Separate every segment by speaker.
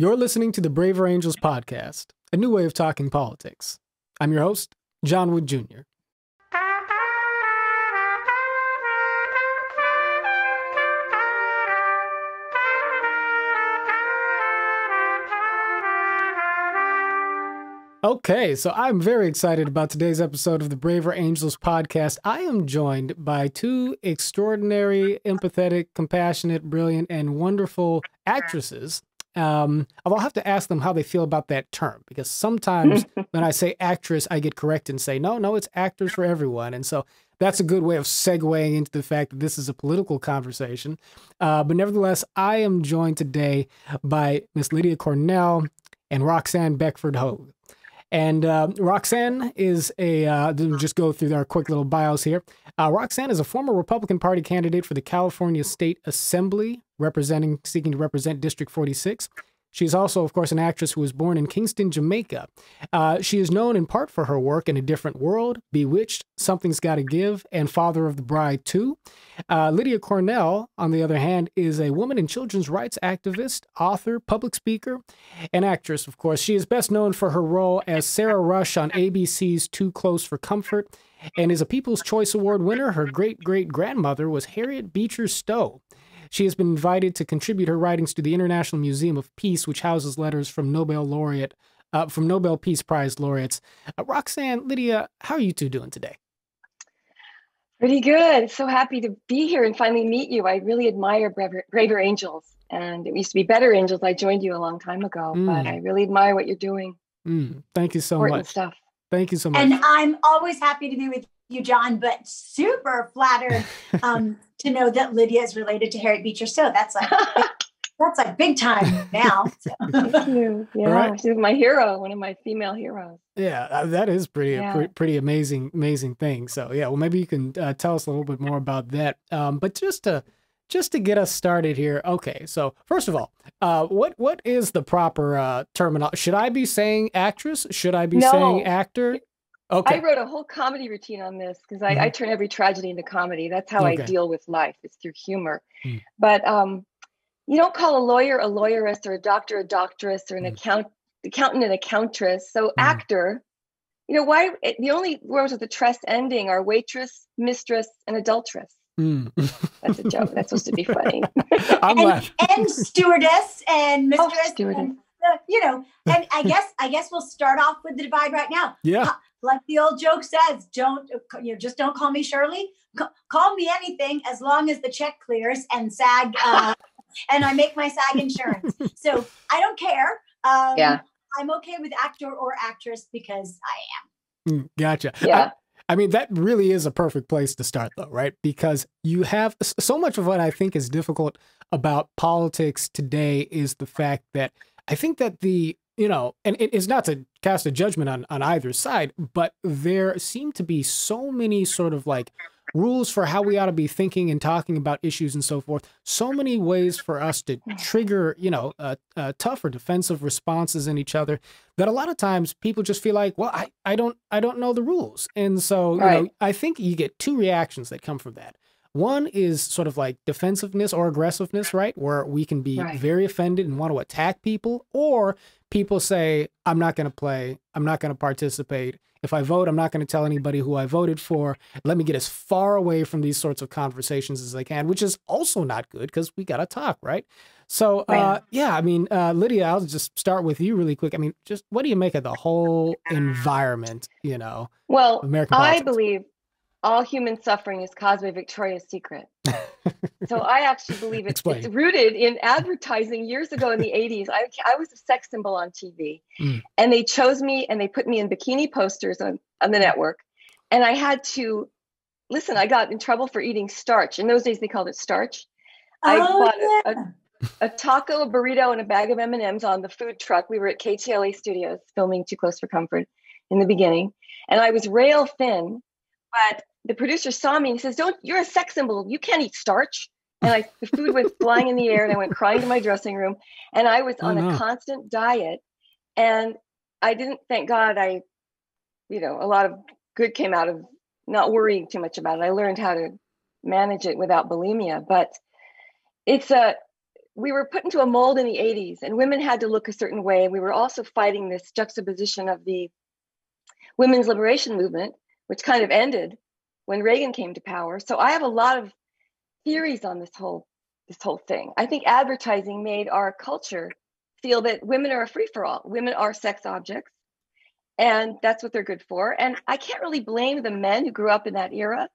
Speaker 1: You're listening to the Braver Angels podcast, a new way of talking politics. I'm your host, John Wood Jr. Okay, so I'm very excited about today's episode of the Braver Angels podcast. I am joined by two extraordinary, empathetic, compassionate, brilliant, and wonderful actresses. Um, I'll have to ask them how they feel about that term because sometimes when I say actress, I get correct and say, no, no, it's actors for everyone. And so that's a good way of segueing into the fact that this is a political conversation. Uh, but nevertheless, I am joined today by Miss Lydia Cornell and Roxanne Beckford Hoge. And uh, Roxanne is a, uh, just go through our quick little bios here. Uh, Roxanne is a former Republican Party candidate for the California State Assembly, representing, seeking to represent District 46. She's also, of course, an actress who was born in Kingston, Jamaica. Uh, she is known in part for her work in A Different World, Bewitched, Something's Gotta Give, and Father of the Bride 2. Uh, Lydia Cornell, on the other hand, is a woman and children's rights activist, author, public speaker, and actress, of course. She is best known for her role as Sarah Rush on ABC's Too Close for Comfort and is a People's Choice Award winner. Her great great grandmother was Harriet Beecher Stowe. She has been invited to contribute her writings to the International Museum of Peace, which houses letters from Nobel laureate, uh, from Nobel Peace Prize laureates. Uh, Roxanne, Lydia, how are you two doing today?
Speaker 2: Pretty good. So happy to be here and finally meet you. I really admire Braver, Braver Angels, and it used to be Better Angels. I joined you a long time ago, mm. but I really admire what you're doing.
Speaker 1: Mm. Thank you so Important much. Stuff. Thank you so much.
Speaker 3: And I'm always happy to be with you, John, but super flattered um, to know that Lydia is related to Harriet Beecher Stowe. That's like that's like big time now. So.
Speaker 2: Thank you. Yeah, right. she's my hero, one of my female heroes.
Speaker 1: Yeah, uh, that is pretty yeah. pretty, pretty amazing amazing thing. So yeah, well maybe you can uh, tell us a little bit more about that. Um, but just to just to get us started here. Okay, so first of all, uh, what what is the proper uh, terminology? Should I be saying actress? Should I be no. saying actor?
Speaker 2: Okay. I wrote a whole comedy routine on this because I, mm-hmm. I, turn every tragedy into comedy. That's how okay. I deal with life. It's through humor. Mm. But um, you don't call a lawyer a lawyeress or a doctor a doctress or an mm. account accountant an accountress. So mm. actor, you know, why it, the only words with the tress ending are waitress, mistress, and adulteress. Mm. That's a joke. That's supposed to be funny.
Speaker 3: and, and, stewardess and oh, mistress. Oh, stewardess. And, uh, you know, and I guess I guess we'll start off with the divide right now.
Speaker 1: Yeah
Speaker 3: like the old joke says, don't you know, just don't call me Shirley. C- call me anything as long as the check clears and SAG uh, and I make my SAG insurance. so I don't care. Um, yeah, I'm okay with actor or actress because I
Speaker 1: am. Mm, gotcha.
Speaker 2: Yeah.
Speaker 1: I, I mean, that really is a perfect place to start, though, right? Because you have so much of what I think is difficult about politics today is the fact that I think that the you know, and it is not to cast a judgment on, on either side, but there seem to be so many sort of like rules for how we ought to be thinking and talking about issues and so forth. So many ways for us to trigger, you know, uh, uh, tough or defensive responses in each other that a lot of times people just feel like, well, I, I don't I don't know the rules, and so you right. know, I think you get two reactions that come from that. One is sort of like defensiveness or aggressiveness, right? Where we can be right. very offended and want to attack people, or people say, I'm not going to play, I'm not going to participate. If I vote, I'm not going to tell anybody who I voted for. Let me get as far away from these sorts of conversations as I can, which is also not good because we got to talk, right? So, uh, yeah, I mean, uh, Lydia, I'll just start with you really quick. I mean, just what do you make of the whole environment, you know?
Speaker 2: Well, American I believe all human suffering is caused by Victoria's Secret. so I actually believe it's, it's, rooted in advertising years ago in the 80s. I, I was a sex symbol on TV mm. and they chose me and they put me in bikini posters on, on the network. And I had to listen, I got in trouble for eating starch. In those days, they called it starch. I oh, bought yeah. a, a, taco, a burrito, and a bag of M&Ms on the food truck. We were at KTLA Studios filming Too Close for Comfort in the beginning. And I was rail thin, but the producer saw me and he says, "Don't you're a sex symbol. You can't eat starch." And I, the food went flying in the air, and I went crying to my dressing room. And I was oh, on no. a constant diet, and I didn't. Thank God, I, you know, a lot of good came out of not worrying too much about it. I learned how to manage it without bulimia, but it's a we were put into a mold in the 80s and women had to look a certain way. And we were also fighting this juxtaposition of the women's liberation movement, which kind of ended when Reagan came to power. So I have a lot of theories on this whole this whole thing. I think advertising made our culture feel that women are a free for all. Women are sex objects and that's what they're good for. And I can't really blame the men who grew up in that era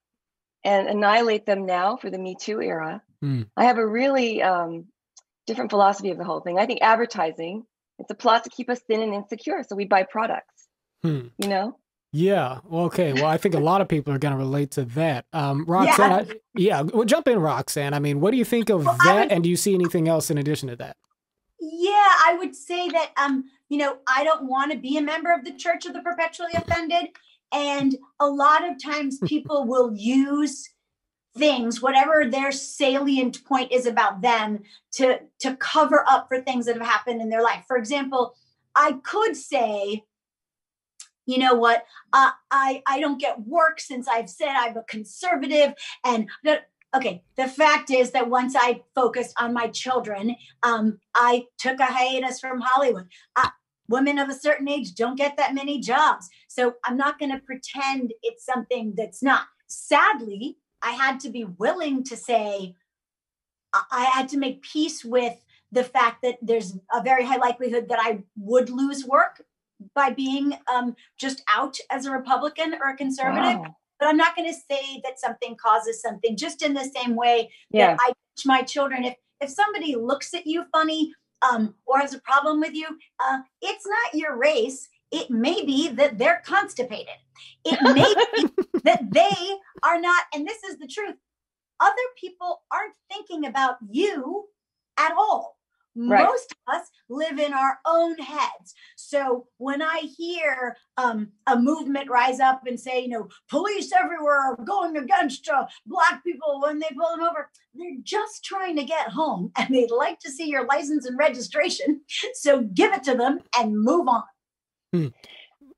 Speaker 2: and annihilate them now for the Me Too era. Mm. I have a really um, different philosophy of the whole thing. I think advertising it's a plot to keep us thin and insecure, so we buy products. Hmm. You know.
Speaker 1: Yeah. Well, okay. Well, I think a lot of people are going to relate to that. Um, Roxanne, yeah. I, yeah. Well, jump in, Roxanne. I mean, what do you think of well, that? Would, and do you see anything else in addition to that?
Speaker 3: Yeah, I would say that, um, you know, I don't want to be a member of the Church of the Perpetually Offended. And a lot of times people will use things whatever their salient point is about them to to cover up for things that have happened in their life for example i could say you know what? Uh, i i don't get work since i've said i'm a conservative and okay the fact is that once i focused on my children um, i took a hiatus from hollywood. Uh, women of a certain age don't get that many jobs. So i'm not going to pretend it's something that's not. Sadly I had to be willing to say, I had to make peace with the fact that there's a very high likelihood that I would lose work by being um, just out as a Republican or a conservative. Wow. But I'm not going to say that something causes something. Just in the same way yeah. that I teach my children, if if somebody looks at you funny um, or has a problem with you, uh, it's not your race. It may be that they're constipated. It may be that they are not, and this is the truth, other people aren't thinking about you at all. Right. Most of us live in our own heads. So when I hear um, a movement rise up and say, you know, police everywhere are going against uh, Black people when they pull them over, they're just trying to get home and they'd like to see your license and registration. So give it to them and move on.
Speaker 2: Hmm.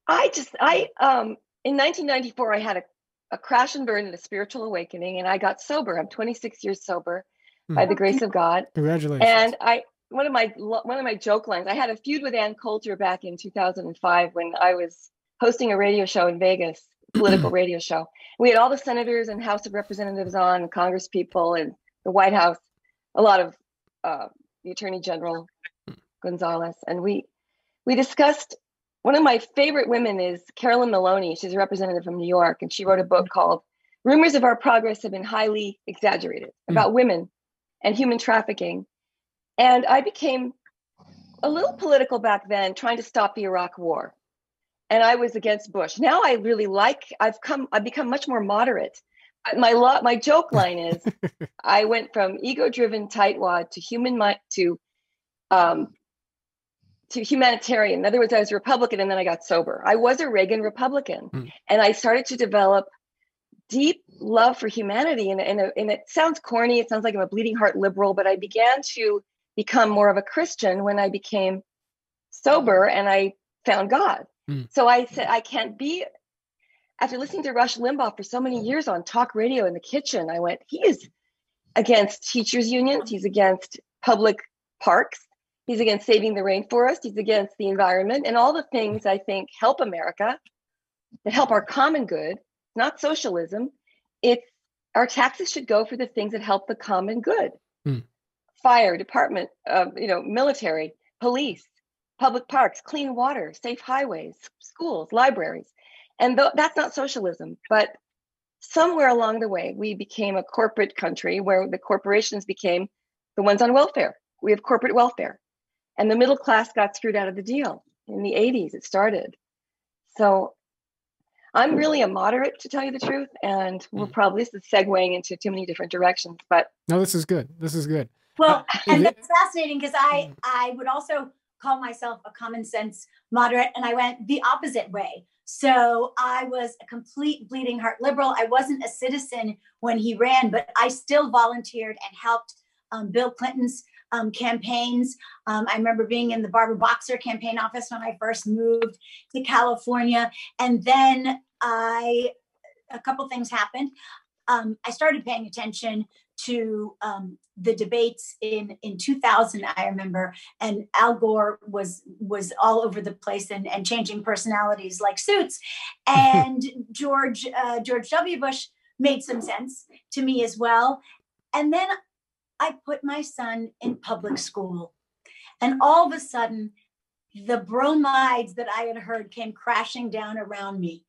Speaker 2: I just, I, um, in 1994, I had a, a crash and burn and a spiritual awakening, and I got sober. I'm 26 years sober hmm. by the grace of God.
Speaker 1: Congratulations.
Speaker 2: And I, one of my one of my joke lines. I had a feud with Ann Coulter back in 2005 when I was hosting a radio show in Vegas, political radio show. We had all the senators and House of Representatives on, Congress people, and the White House. A lot of uh, the Attorney General Gonzales, and we we discussed one of my favorite women is Carolyn Maloney. She's a representative from New York, and she wrote a book called Rumors of Our Progress Have Been Highly Exaggerated hmm. about mm. women and human trafficking. And I became a little political back then, trying to stop the Iraq war. And I was against Bush. Now I really like, I've come, I've become much more moderate. My lo- my joke line is I went from ego driven tightwad to human mind to um, to humanitarian. In other words, I was a Republican and then I got sober. I was a Reagan Republican mm. and I started to develop deep love for humanity. And, and, and it sounds corny, it sounds like I'm a bleeding heart liberal, but I began to become more of a Christian when I became sober and I found God. Mm. So I said, I can't be. After listening to Rush Limbaugh for so many years on talk radio in the kitchen, I went, he is against teachers' unions, he's against public parks, He's against saving the rainforest. He's against the environment and all the things I think help America, that help our common good, not socialism. It's our taxes should go for the things that help the common good. Mm. Fire department, uh, you know, military, police, public parks, clean water, safe highways, schools, libraries. And th- that's not socialism, but somewhere along the way, we became a corporate country where the corporations became the ones on welfare. We have corporate welfare and the middle class got screwed out of the deal in the 80s it started so i'm really a moderate to tell you the truth and we're hmm. probably this is segueing into too many different directions but
Speaker 1: no this is good this is good
Speaker 3: well and that's fascinating because i hmm. i would also call myself a common sense moderate and i went the opposite way so I was a complete bleeding heart liberal. I wasn't a citizen when he ran, but I still volunteered and helped um, Bill Clinton's um, campaigns. Um, I remember being in the Barbara Boxer campaign office when I first moved to California. And then I, a couple things happened. Um, I started paying attention to um, the debates in in 2000 i remember and al gore was was all over the place and, and changing personalities like suits. And george uh, george w. Bush made some sense to me as well. And then i put my son in public school. And all of a sudden the bromides that i had heard came crashing down around me.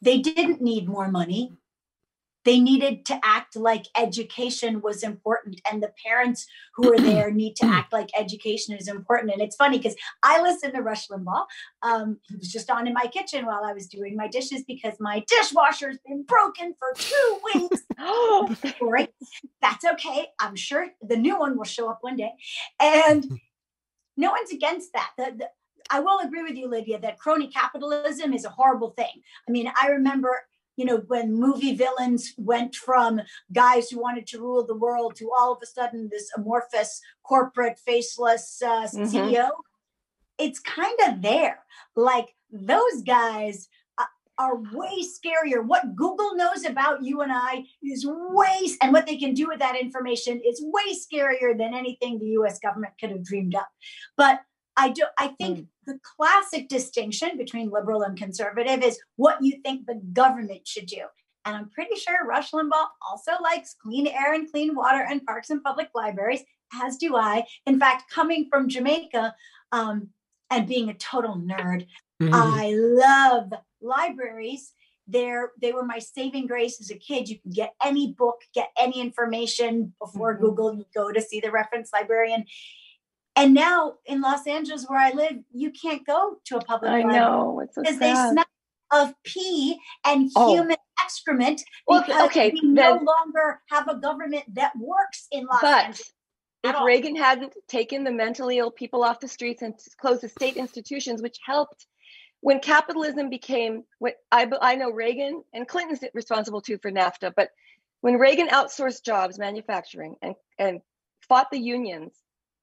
Speaker 3: They didn't need more money they needed to act like education was important and the parents who are there need to act like education is important. And it's funny because i listened to rush limbaugh. Um, he was just on in my kitchen while i was doing my dishes because my dishwasher's been broken for two weeks. Oh great that's okay. I'm sure the new one will show up one day. And no one's against that. The, the, I will agree with you, Lydia, that crony capitalism is a horrible thing. I mean, I remember you know, when movie villains went from guys who wanted to rule the world to all of a sudden this amorphous corporate faceless uh, mm-hmm. CEO, it's kind of there. Like those guys uh, are way scarier. What Google knows about you and I is way, and what they can do with that information is way scarier than anything the US government could have dreamed up. But I do I think mm. the classic distinction between liberal and conservative is what you think the government should do. And I'm pretty sure Rush Limbaugh also likes clean air and clean water and parks and public libraries, as do I. In fact, coming from Jamaica um, and being a total nerd, mm-hmm. I love libraries. They're, they were my saving grace as a kid. You could get any book, get any information before mm-hmm. Google. You go to see the reference librarian. And now in Los Angeles, where I live, you can't go to a public
Speaker 2: I know because
Speaker 3: they smell of pee and oh. human excrement because
Speaker 2: well, okay,
Speaker 3: we no longer have a government that works in Los Angeles. but Angeles.
Speaker 2: If. Reagan hadn't taken the mentally ill people off the streets and closed the state institutions, which helped when capitalism became what I, I know Reagan and Clinton's responsible too for NAFTA, but when Reagan outsourced jobs, manufacturing, and, and fought the unions,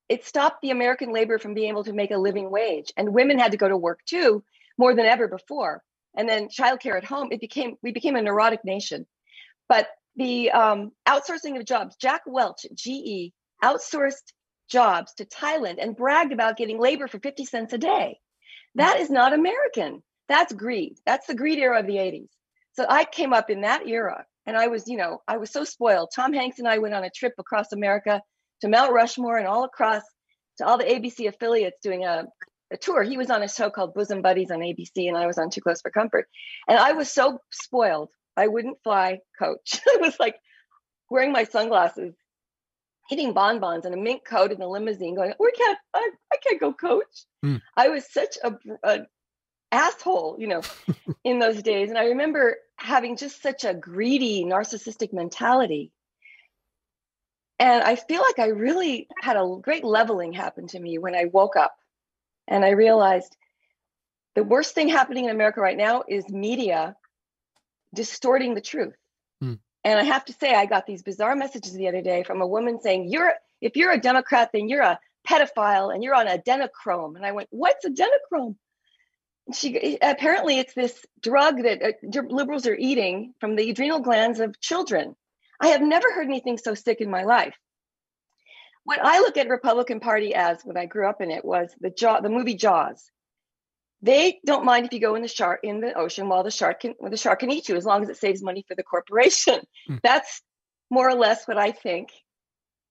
Speaker 2: it stopped the American labor from being able to make a living wage. And women had to go to work too, more than ever before. And then childcare at home, it became we became a neurotic nation. But the um, outsourcing of jobs, Jack Welch GE outsourced jobs to Thailand and bragged about getting labor for 50 cents a day. That is not American. That's greed. That's the greed era of the 80s. So I came up in that era and I was, you know, I was so spoiled. Tom Hanks and I went on a trip across America to Mount Rushmore and all across to all the ABC affiliates doing a, a tour. He was on a show called Bosom Buddies on ABC, and I was on Too Close for Comfort. And I was so spoiled. I wouldn't fly coach. I was like wearing my sunglasses, eating bonbons and a mink coat in the limousine, going, "We can't, I, I can't go coach." Mm. I was such a, a asshole, you know, in those days. And I remember having just such a greedy, narcissistic mentality and I feel like I really had a great leveling happen to me when I woke up and I realized the worst thing happening in America right now is media distorting the truth. Hmm. And I have to say, I got these bizarre messages the other day from a woman saying, You're if you're a Democrat, then you're a pedophile and you're on adrenochrome. And I went, What's adrenochrome? she apparently it's this drug that uh, liberals are eating from the adrenal glands of children I have never heard anything so sick in my life. What I look at Republican Party as when I grew up in it was the jaw, the movie Jaws. They don't mind if you go in the shark in the ocean while the shark can the shark can eat you as long as it saves money for the corporation. Mm. That's more or less what I think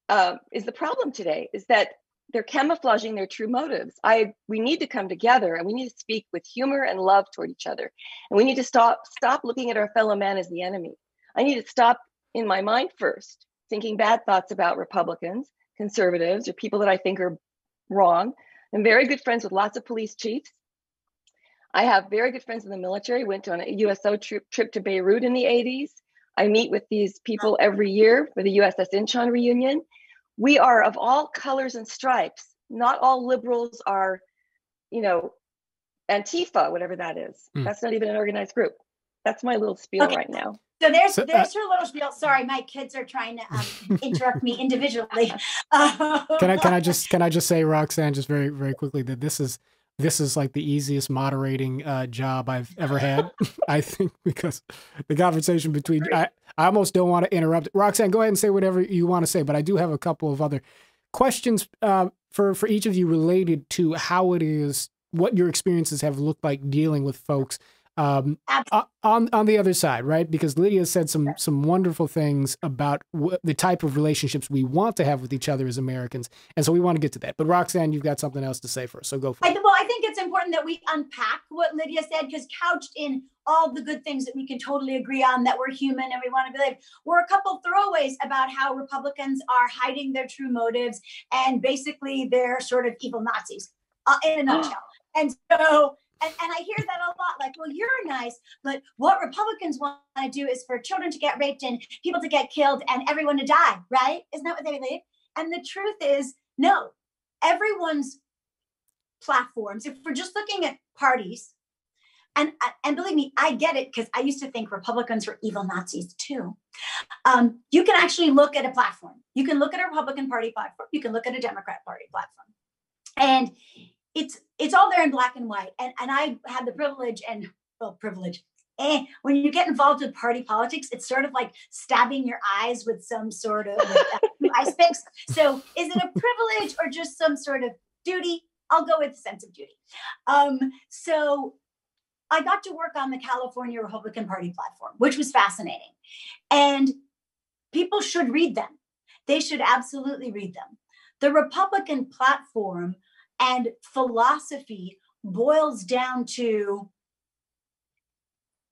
Speaker 2: um, is the problem today. Is that they're camouflaging their true motives. I we need to come together and we need to speak with humor and love toward each other. And we need to stop stop looking at our fellow man as the enemy. I need to stop in my mind first, thinking bad thoughts about Republicans, conservatives, or people that I think are wrong. I'm very good friends with lots of police chiefs. I have very good friends in the military, went on a USO trip, trip to Beirut in the 80s. I meet with these people every year for the USS Incheon reunion. We are of all colors and stripes. Not all liberals are, you know, Antifa, whatever that is. Mm. That's not even an organized group. That's my little spiel okay. right now.
Speaker 3: So there's so, uh, there's her little spiel. Sorry, my kids are trying to um, interrupt me individually.
Speaker 1: can I can I just can I just say Roxanne just very very quickly that this is this is like the easiest moderating uh, job I've ever had. I think because the conversation between I, I almost don't want to interrupt. Roxanne, go ahead and say whatever you want to say, but I do have a couple of other questions uh, for for each of you related to how it is what your experiences have looked like dealing with folks um, on on the other side, right? Because Lydia said some some wonderful things about w- the type of relationships we want to have with each other as Americans, and so we want to get to that. But Roxanne, you've got something else to say first, so go for
Speaker 3: I,
Speaker 1: it.
Speaker 3: Well, I think it's important that we unpack what Lydia said because couched in all the good things that we can totally agree on that we're human and we want to believe were a couple throwaways about how Republicans are hiding their true motives and basically they're sort of evil Nazis uh, in a nutshell. and so and, and I hear that a lot like, well, you're nice, but what Republicans want to do is for children to get raped and people to get killed and everyone to die, right? Isn't that what they believe? And the truth is, no, everyone's platforms, if we're just looking at parties, and and believe me, I get it because I used to think Republicans were evil Nazis too. Um, you can actually look at a platform. You can look at a Republican Party platform. You can look at a Democrat Party platform, and it's it's all there in black and white. And and I had the privilege and well privilege. Eh, when you get involved with party politics, it's sort of like stabbing your eyes with some sort of uh, ice picks. So is it a privilege or just some sort of duty? I'll go with sense of duty. Um, so I got to work on the California Republican Party platform, which was fascinating. And people should read them. They should absolutely read them. The Republican platform and philosophy boils down to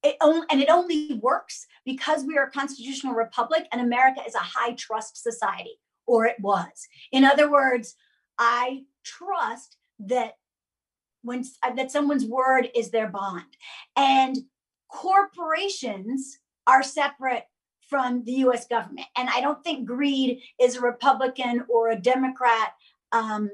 Speaker 3: it only, and it only works because we are a constitutional republic and America is a high trust society, or it was. In other words, I trust that when that someone's word is their bond, and corporations are separate from the U.S. government. And I don't think greed is a Republican or a Democrat um,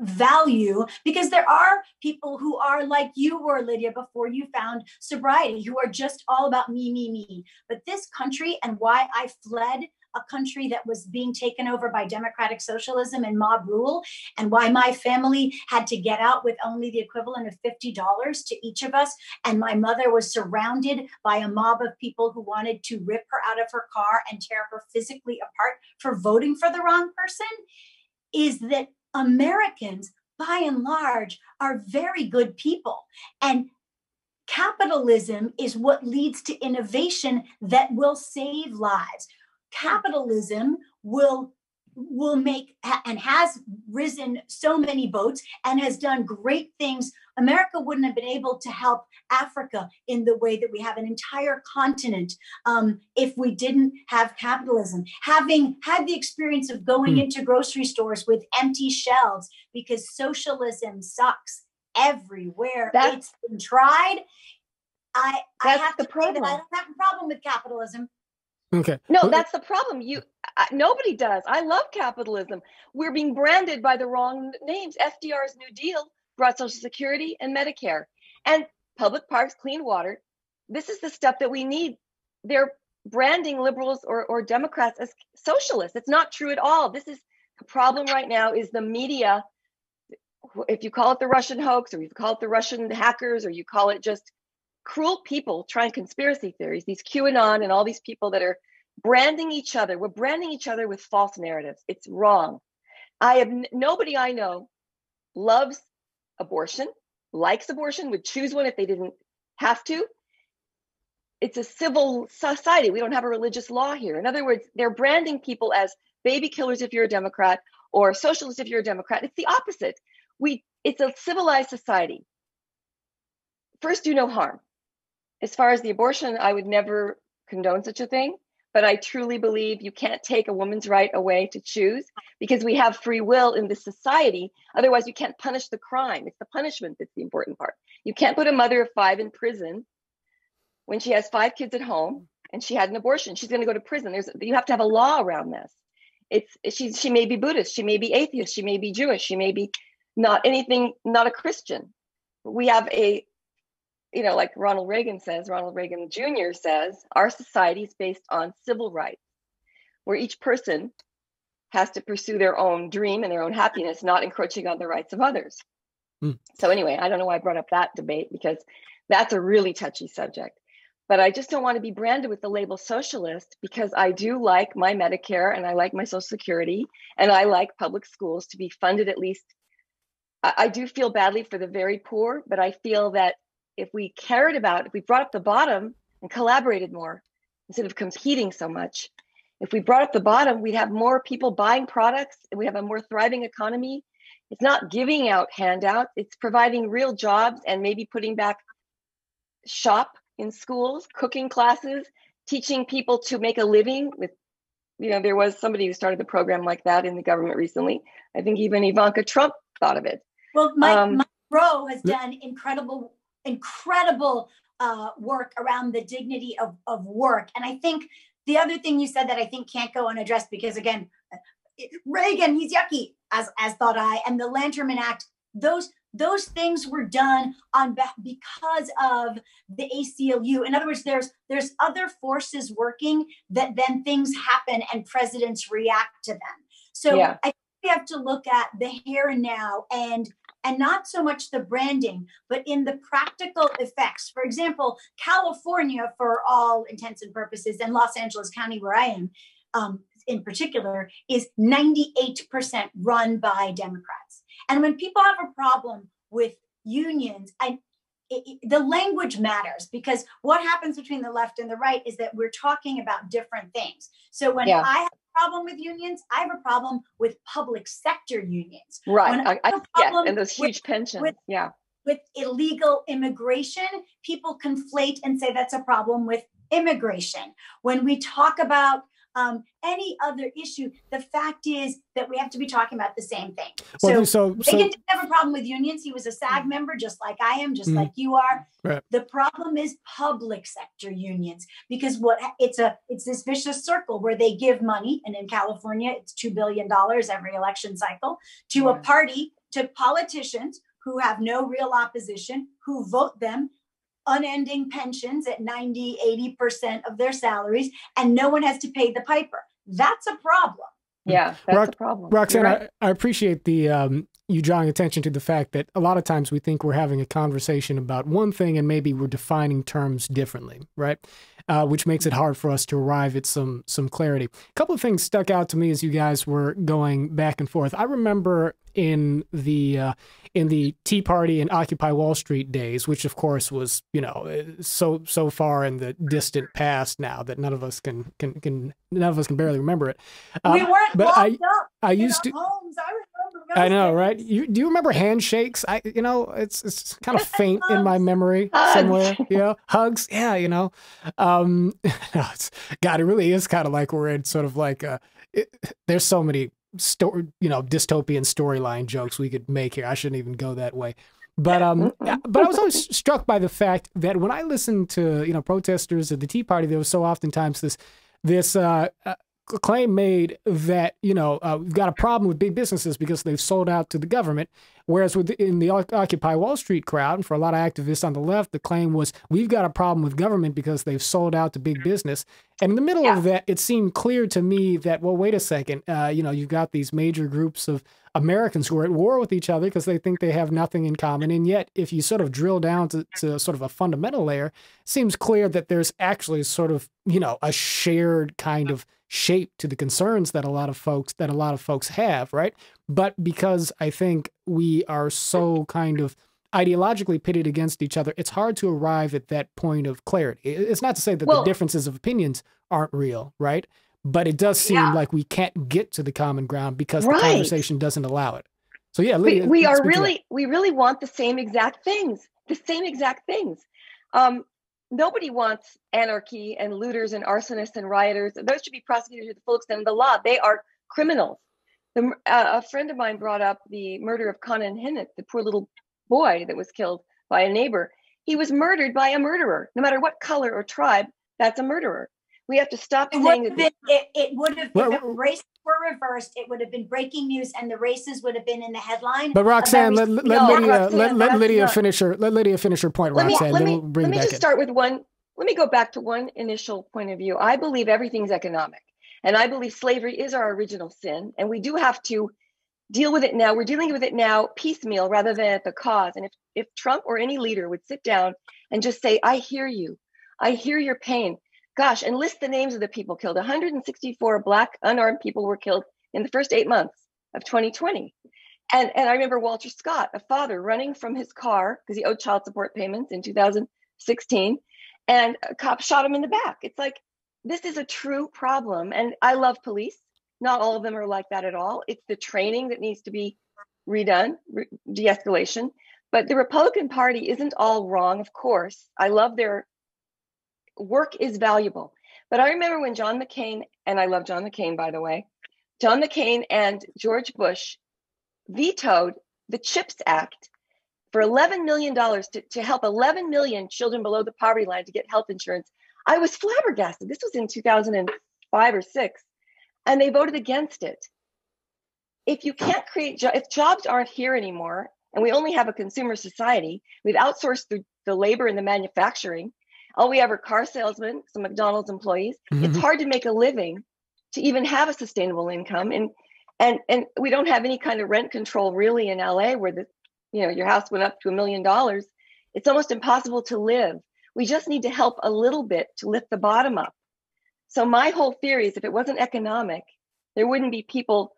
Speaker 3: value because there are people who are like you were lydia before you found sobriety who are just all about me me me. But this country and why i fled a country that was being taken over by democratic socialism and mob rule and why my family had to get out with only the equivalent of $50 to each of us and my mother was surrounded by a mob of people who wanted to rip her out of her car and tear her physically apart for voting for the wrong person is that Americans, by and large, are very good people. And capitalism is what leads to innovation that will save lives. Capitalism will will make and has risen so many boats and has done great things. America wouldn't have been able to help Africa in the way that we have an entire continent um, if we didn't have capitalism. Having had the experience of going mm. into grocery stores with empty shelves because socialism sucks everywhere That's, it's been tried. I, I have to problem. that I don't have a problem with capitalism.
Speaker 1: Okay.
Speaker 2: No, okay. that's the problem. You nobody does. I love capitalism. We're being branded by the wrong names. FDR's New Deal brought Social Security and Medicare and public parks, clean water. This is the stuff that we need. They're branding liberals or, or Democrats as socialists. It's not true at all. This is the problem right now is the media. If you call it the Russian hoax or you call it the Russian hackers or you call it just cruel people trying conspiracy theories, these QAnon and all these people that are branding each other. We're branding each other with false narratives. It's wrong. I have nobody I know loves abortion, likes abortion, would choose one if they didn't have to. It's a civil society. We don't have a religious law here. In other words, they're branding people as baby killers if you're a Democrat or socialist if you're a Democrat. It's the opposite. We it's a civilized society. First, do no harm as far as the abortion, I would never condone such a thing. But I truly believe you can't take a woman's right away to choose because we have free will in this society. Otherwise, you can't punish the crime. It's the punishment that's the important part. You can't put a mother of five in prison when she has five kids at home and she had an abortion. She's going to go to prison. There's you have to have a law around this. It's she she may be Buddhist, she may be atheist, she may be Jewish, she may be not anything, not a Christian. We have a you know, like Ronald Reagan says, Ronald Reagan Jr. says, our society is based on civil rights, where each person has to pursue their own dream and their own happiness, not encroaching on the rights of others. Mm. So anyway, I don't know why I brought up that debate because that's a really touchy subject. But I just don't want to be branded with the label socialist because I do like my Medicare and I like my Social Security and I like public schools to be funded at least. I, I do feel badly for the very poor, but I feel that if we cared about, if we brought up the bottom and collaborated more instead of competing so much, if we brought up the bottom, we'd have more people buying products and we have a more thriving economy. It's not giving out handouts, it's providing real jobs and maybe putting back shop in schools, cooking classes, teaching people to make a living with you know there was somebody who started a program like that in the government recently i think even ivanka trump thought of it
Speaker 3: well mike, um, mike rowe has done incredible incredible uh, work around the dignity of, of work and i think the other thing you said that i think can't go unaddressed because again reagan he's yucky as as thought i and the lanterman act those those things were done on because of the ACLU. In other words, there's there's other forces working that then things happen and presidents react to them. So yeah. I think we have to look at the here and now and and not so much the branding, but in the practical effects. For example, California, for all intents and purposes, and Los Angeles County, where I am, um, in particular, is 98% run by Democrats. And when people have a problem with unions, I, it, it, the language matters because what happens between the left and the right is that we're talking about different things. So when yeah. I have problem with unions, I have a problem with public sector unions.
Speaker 2: Right. I, I, and those huge with, pensions.
Speaker 3: With,
Speaker 2: yeah.
Speaker 3: With illegal immigration, people conflate and say that's a problem with immigration. When we talk about um, any other issue. The fact is that we have to be talking about the same thing. Well, so, so, Reagan so, didn't have a problem with unions. He was a SAG member, just like I am, just mm, like you are. Right. The problem is public sector unions because what it's a it's this vicious circle where they give money, and in California, it's two billion dollars every election cycle to a party to politicians who have no real opposition, who vote them unending pensions at 90, 80% of their salaries, and no one has to pay the piper. That's a problem.
Speaker 2: Yeah, that's Rox- a problem.
Speaker 1: Roxanne, right. I, I, appreciate the um, you drawing attention to the fact that a lot of times we think we're having a conversation about one thing and maybe we're defining terms differently, right? Uh, which makes it hard for us to arrive at some some clarity. A couple of things stuck out to me as you guys were going back and forth. I remember in the uh, in the Tea Party and Occupy Wall Street days, which of course was you know so so far in the distant past now that none of us can can can none of us can barely remember it.
Speaker 3: Um, we weren't but I I used to. Homes.
Speaker 1: I, I know, right? You do you remember handshakes? I you know it's it's kind of faint in my memory somewhere. you know, hugs. Yeah, you know. Um, no, it's, God, it really is kind of like we're in sort of like a. It, there's so many story, you know, dystopian storyline jokes we could make here. I shouldn't even go that way. But um, but I was always struck by the fact that when I listened to you know protesters at the Tea Party, there was so oftentimes this this uh, uh claim made that you know uh, we've got a problem with big businesses because they've sold out to the government whereas within the occupy wall street crowd and for a lot of activists on the left the claim was we've got a problem with government because they've sold out to big business and in the middle yeah. of that it seemed clear to me that well wait a second uh, you know you've got these major groups of Americans who are at war with each other because they think they have nothing in common. And yet, if you sort of drill down to, to sort of a fundamental layer, it seems clear that there's actually sort of, you know, a shared kind of shape to the concerns that a lot of folks that a lot of folks have, right? But because I think we are so kind of ideologically pitted against each other, it's hard to arrive at that point of clarity. It's not to say that well, the differences of opinions aren't real, right? but it does seem yeah. like we can't get to the common ground because right. the conversation doesn't allow it. So yeah,
Speaker 2: we, we are really we really want the same exact things, the same exact things. Um, nobody wants anarchy and looters and arsonists and rioters. Those should be prosecuted to the full extent of the law. They are criminals. The, uh, a friend of mine brought up the murder of Cannon Hinnant, the poor little boy that was killed by a neighbor. He was murdered by a murderer. No matter what color or tribe, that's a murderer. We have to stop
Speaker 3: it
Speaker 2: saying
Speaker 3: been, it, it would have well, if races were reversed, it would have been breaking news, and the races would have been in the headline.
Speaker 1: But Roxanne, let, let, no, Lydia Roxanne, let, let Lydia finish her let Lydia finish her point. Let Roxanne,
Speaker 2: me, let
Speaker 1: me,
Speaker 2: we'll let me just in. start with one. Let me go back to one initial point of view. I believe everything's economic, and I believe slavery is our original sin, and we do have to deal with it now. We're dealing with it now piecemeal rather than at the cause. And if, if Trump or any leader would sit down and just say, I hear you, I hear your pain, gosh, and list the names of the people killed. 164 Black unarmed people were killed in the first eight months of 2020. And, and I remember Walter Scott, a father, running from his car because he owed child support payments in 2016, and a cop shot him in the back. It's like, this is a true problem. And I love police. Not all of them are like that at all. It's the training that needs to be redone, re- de escalation. But the Republican Party isn't all wrong, of course. I love their work is valuable. But I remember when John McCain, and I love John McCain, by the way, John McCain and George Bush vetoed the CHIPS Act for $11 million to, to help 11 million children below the poverty line to get health insurance. I was flabbergasted. This was in 2005 or six, and they voted against it. If you can't create, jo- if jobs aren't here anymore, and we only have a consumer society, we've outsourced the, the labor and the manufacturing, all we have are car salesmen, some McDonald's employees. Mm-hmm. It's hard to make a living to even have a sustainable income. And and and we don't have any kind of rent control really in LA where the you know your house went up to a million dollars. It's almost impossible to live. We just need to help a little bit to lift the bottom up. So my whole theory is if it wasn't economic, there wouldn't be people